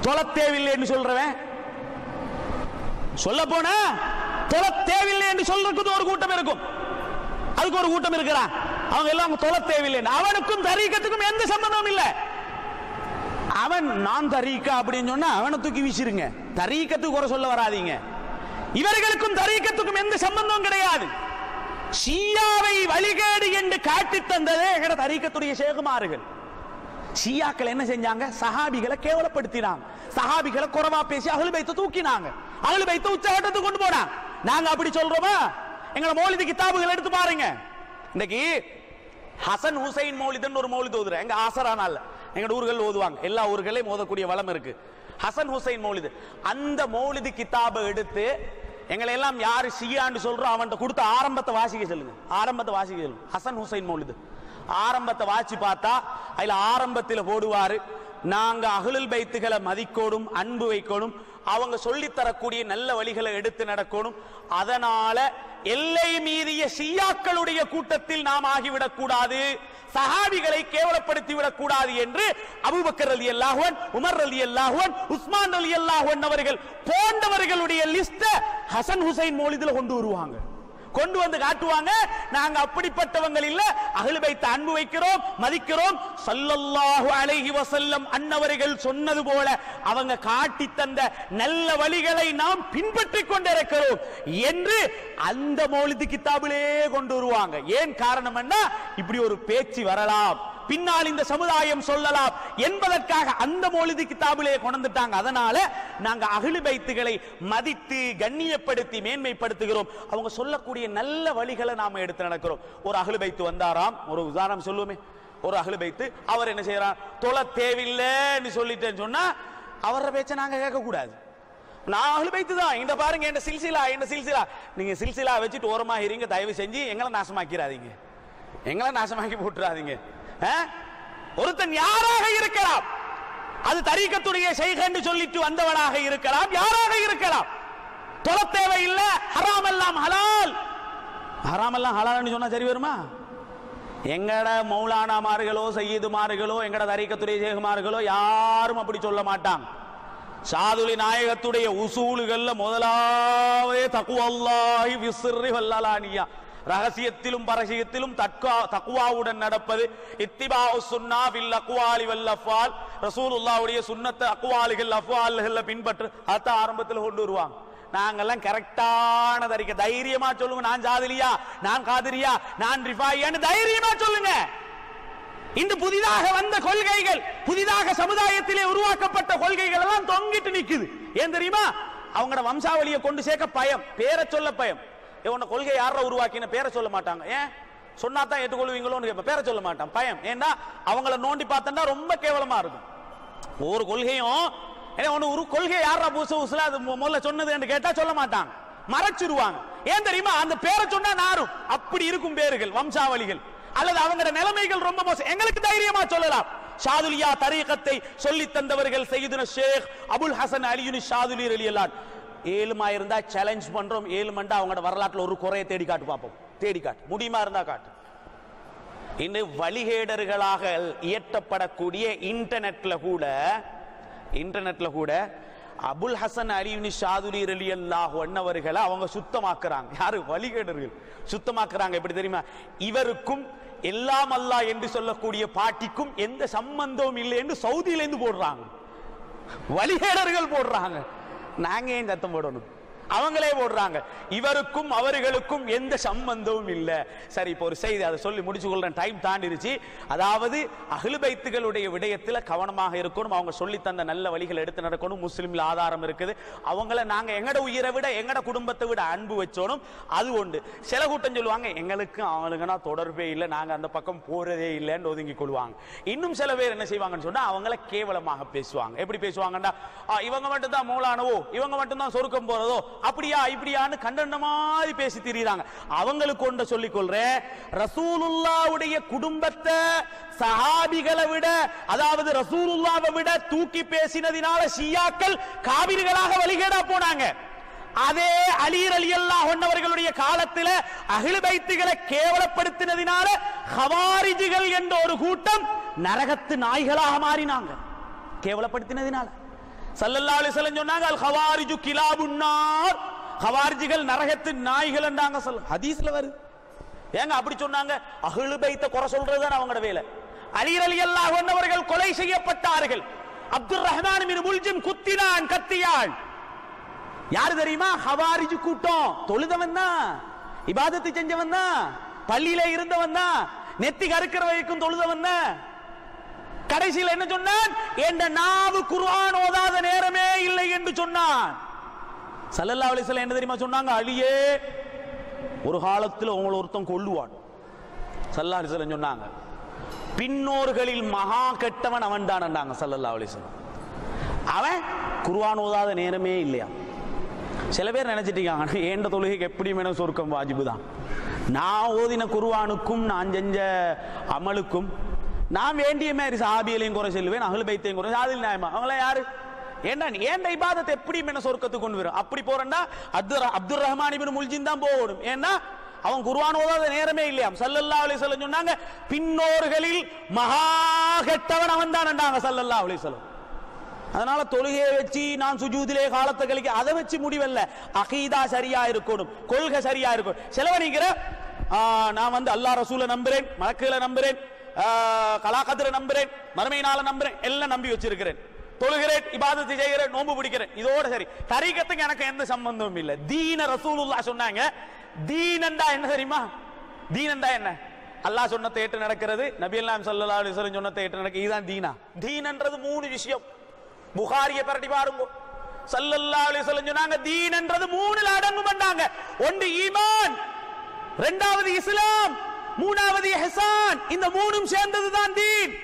தொலை தேவையில்லை என்று சொல்றவன். சொல்ல போனா தொலை தேவையில்லை என்று சொல்றதுக்கு ஒரு கூட்டம் இருக்கும். அதுக்கு ஒரு கூட்டம் இருக்கிறான். அவங்க எல்லாம் அவங்க தொலை தேவையில்லை அவனுக்கும் தரீக்கத்துக்கும் எந்த சம்பந்தமும் இல்லை. அவன் நான் தரீக்கா? அப்படின்னு சொன்னா அவனை தூக்கி வீசிருங்க. தரீக்கத்துக்கு குறை சொல்ல வராதீங்க. இவர்களுக்கும் தரீக்கத்துக்கும் எந்த சம்பந்தமும் கிடையாது. ஷியாவை வழிகேடு என்று காட்டி தந்ததே எங்கட தரீக்கத்துடைய சேகுமாறுகள் ஷியாக்கள் என்ன செஞ்சாங்க? சஹாபிகளை கேவலப்படுத்தினாங்க. சஹாபிகளை குறவா பேசி அகல் பைத்த தூக்கினாங்க. அகல் பைத்த உச்சகட்டத்துக்கு கொண்டு போனாங்க. நாங்க அப்படி சொல்றோமா? எங்களை மௌலிது கிதாபுகள் எடுத்து பாருங்க. இன்னைக்கு ஹசன் ஹுசைன் மௌலிதுன்னு ஒரு மௌலிது ஓதுற எங்க ஆசரானால எங்க ஊர்கள் ஓதுவாங்க. எல்லா ஊர்களையும் ஓதக்கூடிய வளம் இருக்கு. ஹசன் ஹுசைன் மௌலிது. அந்த மௌலிது கிதாபை எடுத்து எங்களை எல்லாம் யாரு ஷியான்னு சொல்றோம் அவன்கிட்ட கொடுத்த ஆரம்பத்தை வாசிக்க சொல்லுங்க. ஆரம்பத்தை வாசிக்க சொல்லுங்க. ஹசன் ஹுசைன் மௌலிது. ஆரம்பத்தை வாசி பார்த்தா அதுல ஆரம்பத்தில் போடுவாரு. நாங்க அகலுல் பைத்துகளை மதிக்கணும் அன்பு வைக்கணும் அவங்க சொல்லி தரக்கூடிய நல்ல வழிகளை எடுத்து நடக்கணும் அதனால எல்லை மீறிய ஷியாக்களுடைய கூட்டத்தில் நாம் ஆகிவிடக் கூடாது. சஹாபிகளை கேவலப்படுத்தி விடக் கூடாது என்று அபூபக்கர் அலி அல்லாஹுவன் உமர் அலி அல்லாஹுவன் உஸ்மான் அலி அல்லாஹுவன் அவர்கள் போன்றவர்களுடைய லிஸ்ட ஹசன் ஹுசைன் மோலிதுல கொண்டு வருவாங்க. கொண்டு வந்து காட்டுவாங்க. நாங்க அப்படிப்பட்டவங்க இல்ல. அகலு வைத்து அன்பு வைக்கிறோம் மதிக்கிறோம். சல்லல்லாஹு அலைஹி வசல்லம் அன்னவர்கள் சொன்னது போல அவங்க காட்டி தந்த நல்ல வழிகளை நாம் பின்பற்றி கொண்டிருக்கிறோம் என்று அந்த மௌலிது கித்தாபிலே கொண்டு வருவாங்க. ஏன் காரணம் என்ன? இப்படி ஒரு பேச்சு வரலாம். பின்னால் இந்த சமுதாயம் சொல்லலாம் என்பதற்காக அந்த மொழிது கிதாபிலே கொண்டுட்டாங்க அதனால நாங்க அகிலு பைத்துகளை மதித்து கண்ணியப்படுத்தி மேன்மைப்படுத்துகிறோம். அவங்க சொல்லக்கூடிய நல்ல வழிகளை நாம எடுத்து நடக்கிறோம். ஒரு அகிலு பைத்து வந்தாராம். ஒரு உதாரணம் சொல்லுவோமே ஒரு அகிலு பைத்து. அவர் என்ன செய்யறார்? தொலை தேவையில்லைன்னு சொல்லிட்டேன்னு சொன்னா அவர பேச்ச நாங்க கேட்கக்கூடாது. நான் அகலு பைத்து தான். இந்த பாருங்க என்ன சில்சிலா என்ன சில்சிலா. நீங்க சில்சிலா வச்சுட்டு ஓரமா இருங்க தயவு செஞ்சு எங்களை நாசமாக்கிறாதீங்க எங்களை நாசமாக்கி போட்டுறாதீங்க. ஒருத்தன் யாராக இருக்கலாம்? அது தரீக்கத்துடைய செய்கன்னு சொல்லிட்டு வந்தவனாக இருக்கலாம் யாராக இருக்கலாம்? தொலை தேவையில்லை ஹராம் எல்லாம் ஹலால். ஹராம் எல்லாம் ஹலால்னு சொன்னா சரி வருமா? எங்கட மௌலானாமார்களோ சையீதுமார்களோ எங்கட தரீக்கத்துடைய சேகுமார்களோ யாரும் அப்படி சொல்ல மாட்டாங்க. சாதுலி நாயகத்துடைய உசூலுகள்ல முதலாவே தக்குவல்லாஹி விஸ்ரி வல்லலானியா. ரகசியத்திலும் பரசியத்திலும் தக்குவாவுடன் நடப்பது. இத்திபா சுன்னா வில் அக்குவாலி வல் அஃபால். ரசூலுல்லாவுடைய சுன்னத்தை அக்குவாலிகள் அஃபால்கள்ல பின்பற்று அதான் ஆரம்பத்தில் கொண்டு வருவாங்க. நாங்கெல்லாம் கரெக்டான தரிக்க தைரியமா சொல்லுங்க நான் ஜாதிலியா? நான் காதிரியா? நான் ரிஃபாயியான்னு தைரியமா சொல்லுங்க. இந்த புதிதாக வந்த கொள்கைகள் புதிதாக சமுதாயத்திலே உருவாக்கப்பட்ட கொள்கைகள் எல்லாம் தொங்கிட்டு நிக்குது. ஏன் தெரியுமா? அவங்களோட வம்சாவளியை கொண்டு சேர்க்க பயம் பேரை சொல்ல பயம். உன்னை கொள்கை யார உருவாக்கின பேரை சொல்ல மாட்டாங்க. ஏன்? சொன்னா தான் ஏற்றுக்கொள்வீங்களோன்னு கேட்பேன் பேரை சொல்ல மாட்டான். பயம். ஏன்னா அவங்கள நோண்டி பார்த்தா ரொம்ப கேவலமா இருக்கும். ஒவ்வொரு கொள்கையும் ஏன்னா ஒண்ணு ஒரு கொள்கை யாரா புதுசு புதுசுல அது முதல்ல சொன்னதுன்னு கேட்டா சொல்ல மாட்டாங்க. மறைச்சிருவாங்க. ஏன் தெரியுமா? அந்த பேரை சொன்னா நாரும். அப்படி இருக்கும் பேர்கள் வம்சாவளிகள். அல்லது அவங்களோட நிலைமைகள் ரொம்ப மோசம் எங்களுக்கு தைரியமா சொல்லலாம். ஷாதுலியா தரீகத்தை சொல்லி தந்தவர்கள் செய்துன ஷேக் அபுல் ஹசன் அலியுனி ஷாதுலி அலியல்லான் ஏழுமா இருந்தா சேலஞ்ச் பண்றோம். ஏழுமண்டா அவங்களோட வரலாற்றுல ஒரு குறையை தேடி காட்டு பார்ப்போம். தேடி காட்டு. முடியுமா இருந்தா காட்டு. இன்னும் வழிகேடர்களாக இயற்றப்படக்கூடிய இன்டர்நெட்ல கூட இன்டர்நெட்ல கூட அபுல் ஹசன் அலியுனி ஷாதுலி அலி அல்லாஹ் அவர்களை அவங்க சுத்தமாக்குறாங்க. யாரு? வழிகேடர்கள். சுத்தமாக்குறாங்க. எப்படி தெரியுமா? இவருக்கும் எல்லாம் அல்லாஹ் என்று சொல்லக்கூடிய பாட்டிக்கும் எந்த சம்பந்தமும் இல்லை என்று சவுதியிலேருந்து போடுறாங்க. வழிகேடர்கள் போடுறாங்க. நாங்க ஏன் சத்தம் போடணும்? அவங்களே போடுறாங்க இவருக்கும் அவர்களுக்கும் எந்த சம்பந்தமும் இல்லை. சரி இப்போ ஒரு செய்தி அதை சொல்லி முடிச்சு கொள்றேன் டைம் தாண்டிருச்சு. அதாவது அகிலுபைத்துகளுடைய விடயத்தில் கவனமாக இருக்கணும். அவங்க சொல்லி தந்த நல்ல வழிகள் எடுத்து நடக்கணும். முஸ்லீம்ல ஆதாரம் இருக்குது. அவங்கள நாங்கள் எங்கட உயிரை விட எங்கட குடும்பத்தை விட அன்பு வச்சோனும் அது உண்டு சில கூட்டம் சொல்லுவாங்க எங்களுக்கும் அவங்களுக்குனா தொடர்பே இல்லை. நாங்கள் அந்த பக்கம் போறதே இல்லைன்னு ஒதுங்கி கொள்வாங்க. இன்னும் சில பேர் என்ன செய்வாங்கன்னு சொன்னா அவங்கள கேவலமாக பேசுவாங்க. எப்படி பேசுவாங்கன்னா "ஆ, இவங்க மட்டும் தான் மூலானவோ? இவங்க மட்டும் தான் சொருக்கம் போறதோ? அப்படியா இப்படியான்னு கண்டன மாதிரி பேசி திரியுறாங்க. அவங்களுக்கு ஒன்ற சொல்லிக் கொள்றேன். ரசூலுல்லாவுடைய குடும்பத்தை சஹாபிகளை விட அதாவது ரசூலுல்லாவை விட தூக்கி பேசினதினால ஷியாக்கள் காவிரிகளாக வழிகேடா போனாங்க. அதே அலீர் அலி அல்லா அவர்களுடைய காலத்தில் அகிலபைத்துகளை கேவலப்படுத்தினதினால ஹவாரிஜிகள் என்ற ஒரு கூட்டம் நரகத்து நாய்களாக மாறினாங்க. கேவலப்படுத்தினதினால. சல்லல்லாஹு அலைஹி சொன்னாங்க அல் ஹவாரிஜு கிலாபுன்னார் ஹவாரிஜிகள் நரகத்து நாய்கள் என்றாங்க சொல் ஹதீஸ்ல வருது ஏங்க அப்படி சொன்னாங்க? அகழு பைத்த குறை சொல்றதுதான் அவங்களோட வேலை. அலிர் அலி அல்லாஹ் அவர்கள் கொலை செய்யப்பட்டார்கள். அப்துல் ரஹ்மான் மீது முல்ஜிம் குத்தினான் கத்தியாள் யாரு தெரியுமா? ஹவாரிஜு கூட்டம் தொழுதவன் தான் இபாதத்து செஞ்சவன் தான் பள்ளியில இருந்தவன் தான் நெத்தி கருக்கிற வரைக்கும் தொழுதவன் தான் கடைசியில் என்ன சொன்னான்? என்ற நாவு குர்ஆன் ஓதாத நேரமே இல்லை என்று சொன்னான். சல்லல்லா அலைஹி என்ன தெரியுமா சொன்னாங்க? அழியே. ஒரு காலத்தில் உங்களை ஒருத்தன் கொல்லுவான். சல்லா அலைஹி சொன்னாங்க. பின்னோர்களில் மகா கெட்டவன் அவன் தான் சல்லல்லா அலைஹி அவன் குர்ஆன் ஓதாத நேரமே இல்லையா? சில பேர் நினைச்சிட்டீங்க ஏண்ட தொழுகைக்கு எப்படி வேணும்? சொர்க்கம் வாஜிபு தான். நான் ஓதின குருவானுக்கும் நான் செஞ்ச அமலுக்கும் நான் வேண்டிய மாதிரி சாபியலையும் குறை சொல்லுவேன் அகல் பைத்தையும் குறை அதில் நியாயமா அவங்களாம் யாரு? ஏண்டா ஏண்ட இபாதத்தை எப்படி என்ன சொர்க்கத்துக்கு கொண்டு வரும்? அப்படி போறேன்டா Abdul Abdul Rahman ibn Muljam தான் போகணும். ஏன்னா அவன் குருவான் ஓதாத நேரமே இல்லையாம். சல்லல்லா அலி வஸல்லம் சொன்னாங்க பின்னோர்களில் மகா கெட்டவன் அவன் தான் சல்லல்லா அலி சொல்லும் அதனால தொழுகையை வச்சு நான் சுஜூதிலே காலத்தை கழிக்க அதை வச்சு முடிவல்ல. அகீதா சரியா இருக்கணும் கொள்கை சரியா இருக்கணும். செலவழிக்கிற நான் வந்து அல்லாஹ் ரசூலை நம்புறேன் மலக்குகளை நம்புறேன் கலாக்கத்திர நம்புறேன் மறுமையினால நம்புறேன் எல்லாம் நம்பி வச்சிருக்கிறேன். தொழுகிறேன் இபாதத்தை செய்கிறேன் நோன்பு பிடிக்கிறேன். இதோட சரி. தரீக்கத்துக்கு எனக்கு எந்த சம்பந்தமும் இல்ல. தீன ரசூலுல்லா சொன்னாங்க. தீனண்டா என்ன தெரியுமா? தீனண்டா என்ன? அல்லாஹ் சொன்னத்தை ஏற்று நடக்கிறது நபி அல்லாம் ஸல்லல்லாஹு அலைஹி வஸல்லம் ஏற்று நடக்க இதுதான் தீனா. தீனன்றது மூணு விஷயம். புகாரிய பரட்டி பாருங்க. சல்லல்லா அலைஹி சொன்னாங்க தீன் என்றது மூணுல அடங்கும் பண்ணாங்க ஒன்று ஈமான் இரண்டாவது இஸ்லாம். மூணாவது இஹ்சான் இந்த மூணும் சேர்ந்தது தான். தீன்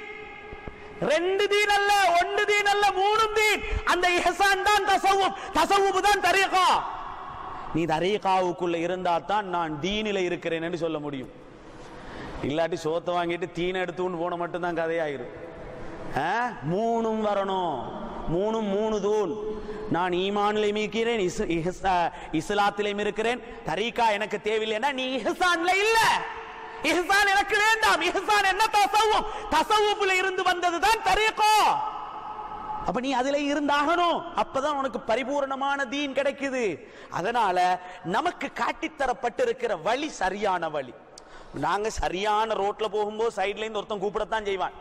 ரெண்டு தீன் அல்ல ஒன்று தீன் அல்ல மூணும் தீன். அந்த இஹசான் தான் தசவுப். தசவுப் தான் தரீகா. நீ தரீகாவுக்குள்ள இருந்தா தான் நான் தீனில இருக்கிறேன் என்று சொல்ல முடியும். இல்லாட்டி சோத்தை வாங்கிட்டு தீனை எடுத்துன்னு போன மட்டும்தான் கதையாயிரும். ஆ? மூணும் வரணும். மூணும் மூணு தூண். நான் ஈமானிலையும் இருக்கிறேன் இஸ்- இஸ்லாத்திலையும் இருக்கிறேன் தரீகா எனக்கு தேவையில்லைன்னா நீ இஹசான்ல இல்லை. இஹ்சான் எனக்கு வேண்டாம். இஹ்சான் என்ன தசவும்? தசவுப்புல இருந்து வந்ததுதான் தரீக்கோ. அப்ப நீ அதுல இருந்தாகணும். அப்பதான் உனக்கு பரிபூரணமான தீன் கிடைக்குது. அதனால நமக்கு காட்டித்தரப்பட்டிருக்கிற வழி சரியான வழி. நாங்க சரியான ரோட்ல போகும்போது சைட்ல இருந்து ஒருத்தன் கூப்பிடத்தான் செய்வான்.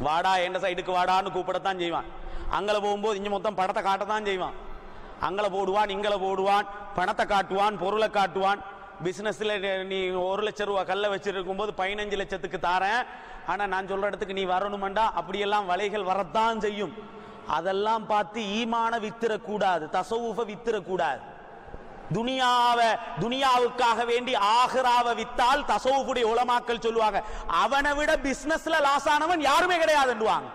வாடா எந்த சைடுக்கு வாடான்னு கூப்பிடத்தான் செய்வான். அங்கல போகும்போது இங்க மொத்தம் படத்தை காட்டத்தான் செய்வான். அங்கல போடுவான் இங்கல போடுவான் பணத்தை காட்டுவான் பொருளை காட்டுவான். பிசினஸ்ல நீ ஒரு லட்சம் ரூபாய் கல்ல வச்சிருக்கும் போது பதினஞ்சு லட்சத்துக்கு தாரேன். ஆனா நான் சொல்ற இடத்துக்கு நீ வரணுமெண்டா? அப்படியெல்லாம் வலைகள் வரத்தான் செய்யும். அதெல்லாம் பார்த்து ஈமான வித்திரக்கூடாது தசவுஃப வித்திரக்கூடாது. துனியாவை துனியாவுக்காக வேண்டி ஆஹிராவை வித்தால் தசவுடைய உலமாக்கல் சொல்லுவாங்க. அவனை விட பிசினஸ்ல லாஸ் ஆனவன் யாருமே கிடையாதுன்னுவாங்க.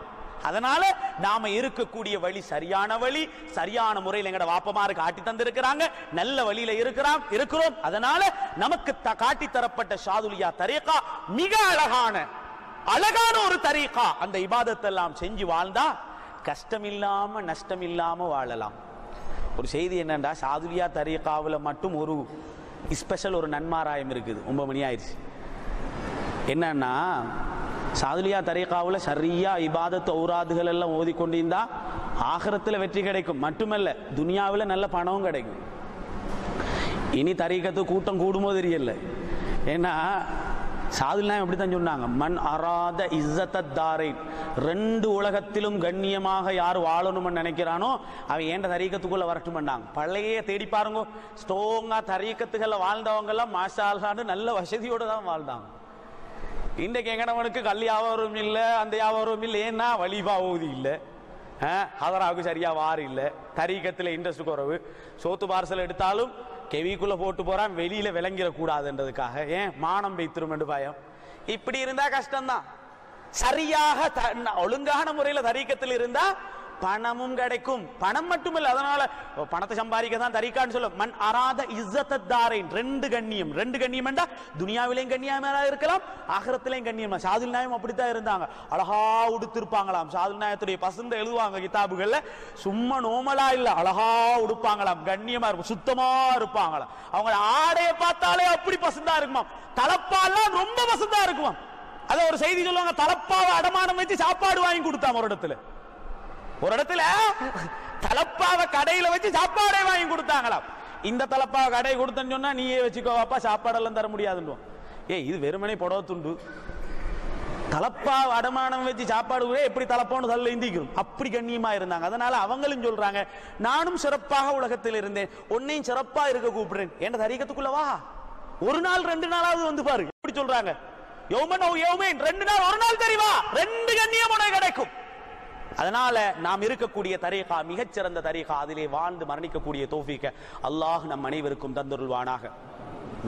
அதனால நாம இருக்கக்கூடிய வழி சரியான வழி சரியான முறையில் எங்கட வாப்பமாரு காட்டி தந்திருக்கிறாங்க நல்ல வழியில இருக்கிறாம் இருக்கிறோம். அதனால நமக்கு த- காட்டி தரப்பட்ட ஷாதுலியா தரீகா மிக அழகான அழகான ஒரு தரீகா. அந்த இபாதத்தெல்லாம் செஞ்சு வாழ்ந்தா கஷ்டம் இல்லாம நஷ்டம் இல்லாம வாழலாம். ஒரு செய்தி என்னண்டா? சாதுலியா தரீகாவில் மட்டும் ஒரு ஸ்பெஷல் ஒரு நன்மாராயம் இருக்குது. ஒன்பது மணி ஆயிடுச்சு என்னன்னா சாதுலியா தரீகாவில் சரியா இபாதத்து ஔராதுகள் எல்லாம் ஓதிக்கொண்டிருந்தா ஆகரத்தில் வெற்றி கிடைக்கும். மட்டுமல்ல துனியாவில் நல்ல பணமும் கிடைக்கும். இனி தரீகத்து கூட்டம் கூடுமோ தெரியல. ஏன்னா சாதுலாம் எப்படி தான் சொன்னாங்க? மண் அராத இஸ்ஸத்த தாரை ரெண்டு உலகத்திலும் கண்ணியமாக யார் வாழணும்னு நினைக்கிறானோ அவன் ஏண்ட தரீக்கத்துக்குள்ள வரட்டும் பண்ணாங்க. பழைய தேடி பாருங்க ஸ்ட்ராங்கா தரீக்கத்துகள்ல வாழ்ந்தவங்கெல்லாம் எல்லாம் நல்ல வசதியோடு தான் வாழ்ந்தாங்க. இன்றைக்கு எங்கடவனுக்கு கல் வியாபாரம் இல்லை அந்த வியாபாரம் இல்லை ஏன்னா வலிபா ஊதி இல்லை. ஹதராவுக்கு சரியாக வார் இல்லை. தரீக்கத்தில் இன்ட்ரெஸ்ட் குறைவு. சோத்து பார்சல் எடுத்தாலும் கெவிக்குள்ளே போட்டு போகிறான் வெளியில் விளங்கிடக்கூடாதுன்றதுக்காக ஏன்? மானம் வைத்திரும் என்று பயம். இப்படி இருந்தால் கஷ்டம்தான். சரியாக ஒழுங்கான முறையில் தரீக்கத்தில் இருந்தால் பணமும் கிடைக்கும். பணம் மட்டுமில்ல அதனால பணத்தை சம்பாதிக்க தான் தரிக்கான்னு சொல்ல மண் அராத இஸ்ஸத்தாரேன் ரெண்டு கண்ணியம். ரெண்டு கண்ணியம் என்றா துனியாவிலையும் கண்ணியமாக இருக்கலாம் ஆகரத்திலையும் கண்ணியமா சாதுல் நாயம் அப்படித்தான் இருந்தாங்க. அழகா உடுத்திருப்பாங்களாம். சாதுல் நாயத்துடைய பசந்த எழுதுவாங்க கிதாபுகள்ல. சும்மா நோமலா இல்ல. அழகா உடுப்பாங்களாம். கண்ணியமா இருக்கும் சுத்தமா இருப்பாங்களாம். அவங்க ஆடைய பார்த்தாலே அப்படி பசந்தா இருக்குமாம். தலப்பாலாம் ரொம்ப பசந்தா இருக்குமாம். அத ஒரு செய்தி சொல்லுவாங்க தலப்பாவை அடமானம் வச்சு சாப்பாடு வாங்கி கொடுத்தான் ஒரு இடத்துல. ஒரு இடத்துல தலப்பாவை கடையில வச்சு சாப்பாடே வாங்கி கொடுத்தாங்களாம். இந்த தலப்பாவை கடை கொடுத்தேன்னு சொன்னா நீயே வச்சுக்கோ அப்பா சாப்பாடெல்லாம் தர முடியாதுன்னு ஏய் இது வெறுமனே புடவை துண்டு. தலப்பா அடமானம் வச்சு சாப்பாடு கூட எப்படி தலப்போன்னு தள்ள இந்திக்கணும் அப்படி கண்ணியமா இருந்தாங்க. அதனால அவங்களும் சொல்றாங்க நானும் சிறப்பாக உலகத்தில் இருந்தேன். உன்னையும் சிறப்பா இருக்க கூப்பிடுறேன். என்ற தரிகத்துக்குள்ளவா ஒரு நாள் ரெண்டு நாளாவது வந்து பாரு. எப்படி சொல்றாங்க. யோமன் ஓ யௌமேன் ரெண்டு நாள் ஒரு நாள் தெரியுமா ரெண்டு கண்ணியம் உனக்கு கிடைக்கும். அதனால நாம் இருக்கக்கூடிய தரீகா மிகச்சிறந்த தரீகா அதிலே வாழ்ந்து மரணிக்கக்கூடிய தோஃபிக்க அல்லாஹ் நம் அனைவருக்கும் தந்துருள்வானாக.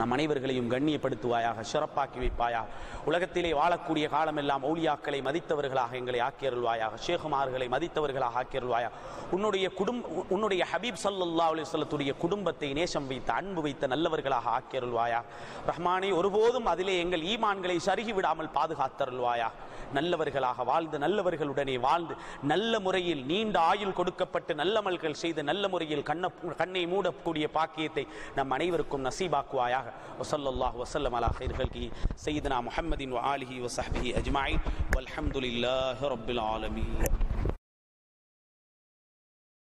நம் அனைவர்களையும் கண்ணியப்படுத்துவாயாக சிறப்பாக்கி வைப்பாயாக. உலகத்திலே வாழக்கூடிய காலமெல்லாம் ஊழியாக்களை மதித்தவர்களாக எங்களை ஆக்கியருள்வாயாக. ஷேகுமார்களை மதித்தவர்களாக ஆக்கியருள்வாயாக. உன்னுடைய குடும்ப உன்னுடைய ஹபீப் சல்லா அலி சொல்லத்துடைய குடும்பத்தை நேசம் வைத்த அன்பு வைத்த நல்லவர்களாக ஆக்கியருள்வாயா ரஹ்மானே ஒருபோதும் அதிலே எங்கள் ஈமான்களை சருகி விடாமல் பாதுகாத்தருள்வாயா நல்லவர்களாக வாழ்ந்து நல்லவர்களுடனே வாழ்ந்து நல்ல முறையில் நீண்ட ஆயுள் கொடுக்கப்பட்டு நல்லமல்கள் செய்து நல்ல முறையில் கண்ண கண்ணை மூடக்கூடிய பாக்கியத்தை நம் அனைவருக்கும் நசீபாக்குவாயா اللہ وصلی اللہ وسلم علی خیر خلقی سیدنا محمد و علیہ وصحبہ اجمعین۔ والحمد للہ رب العالمین۔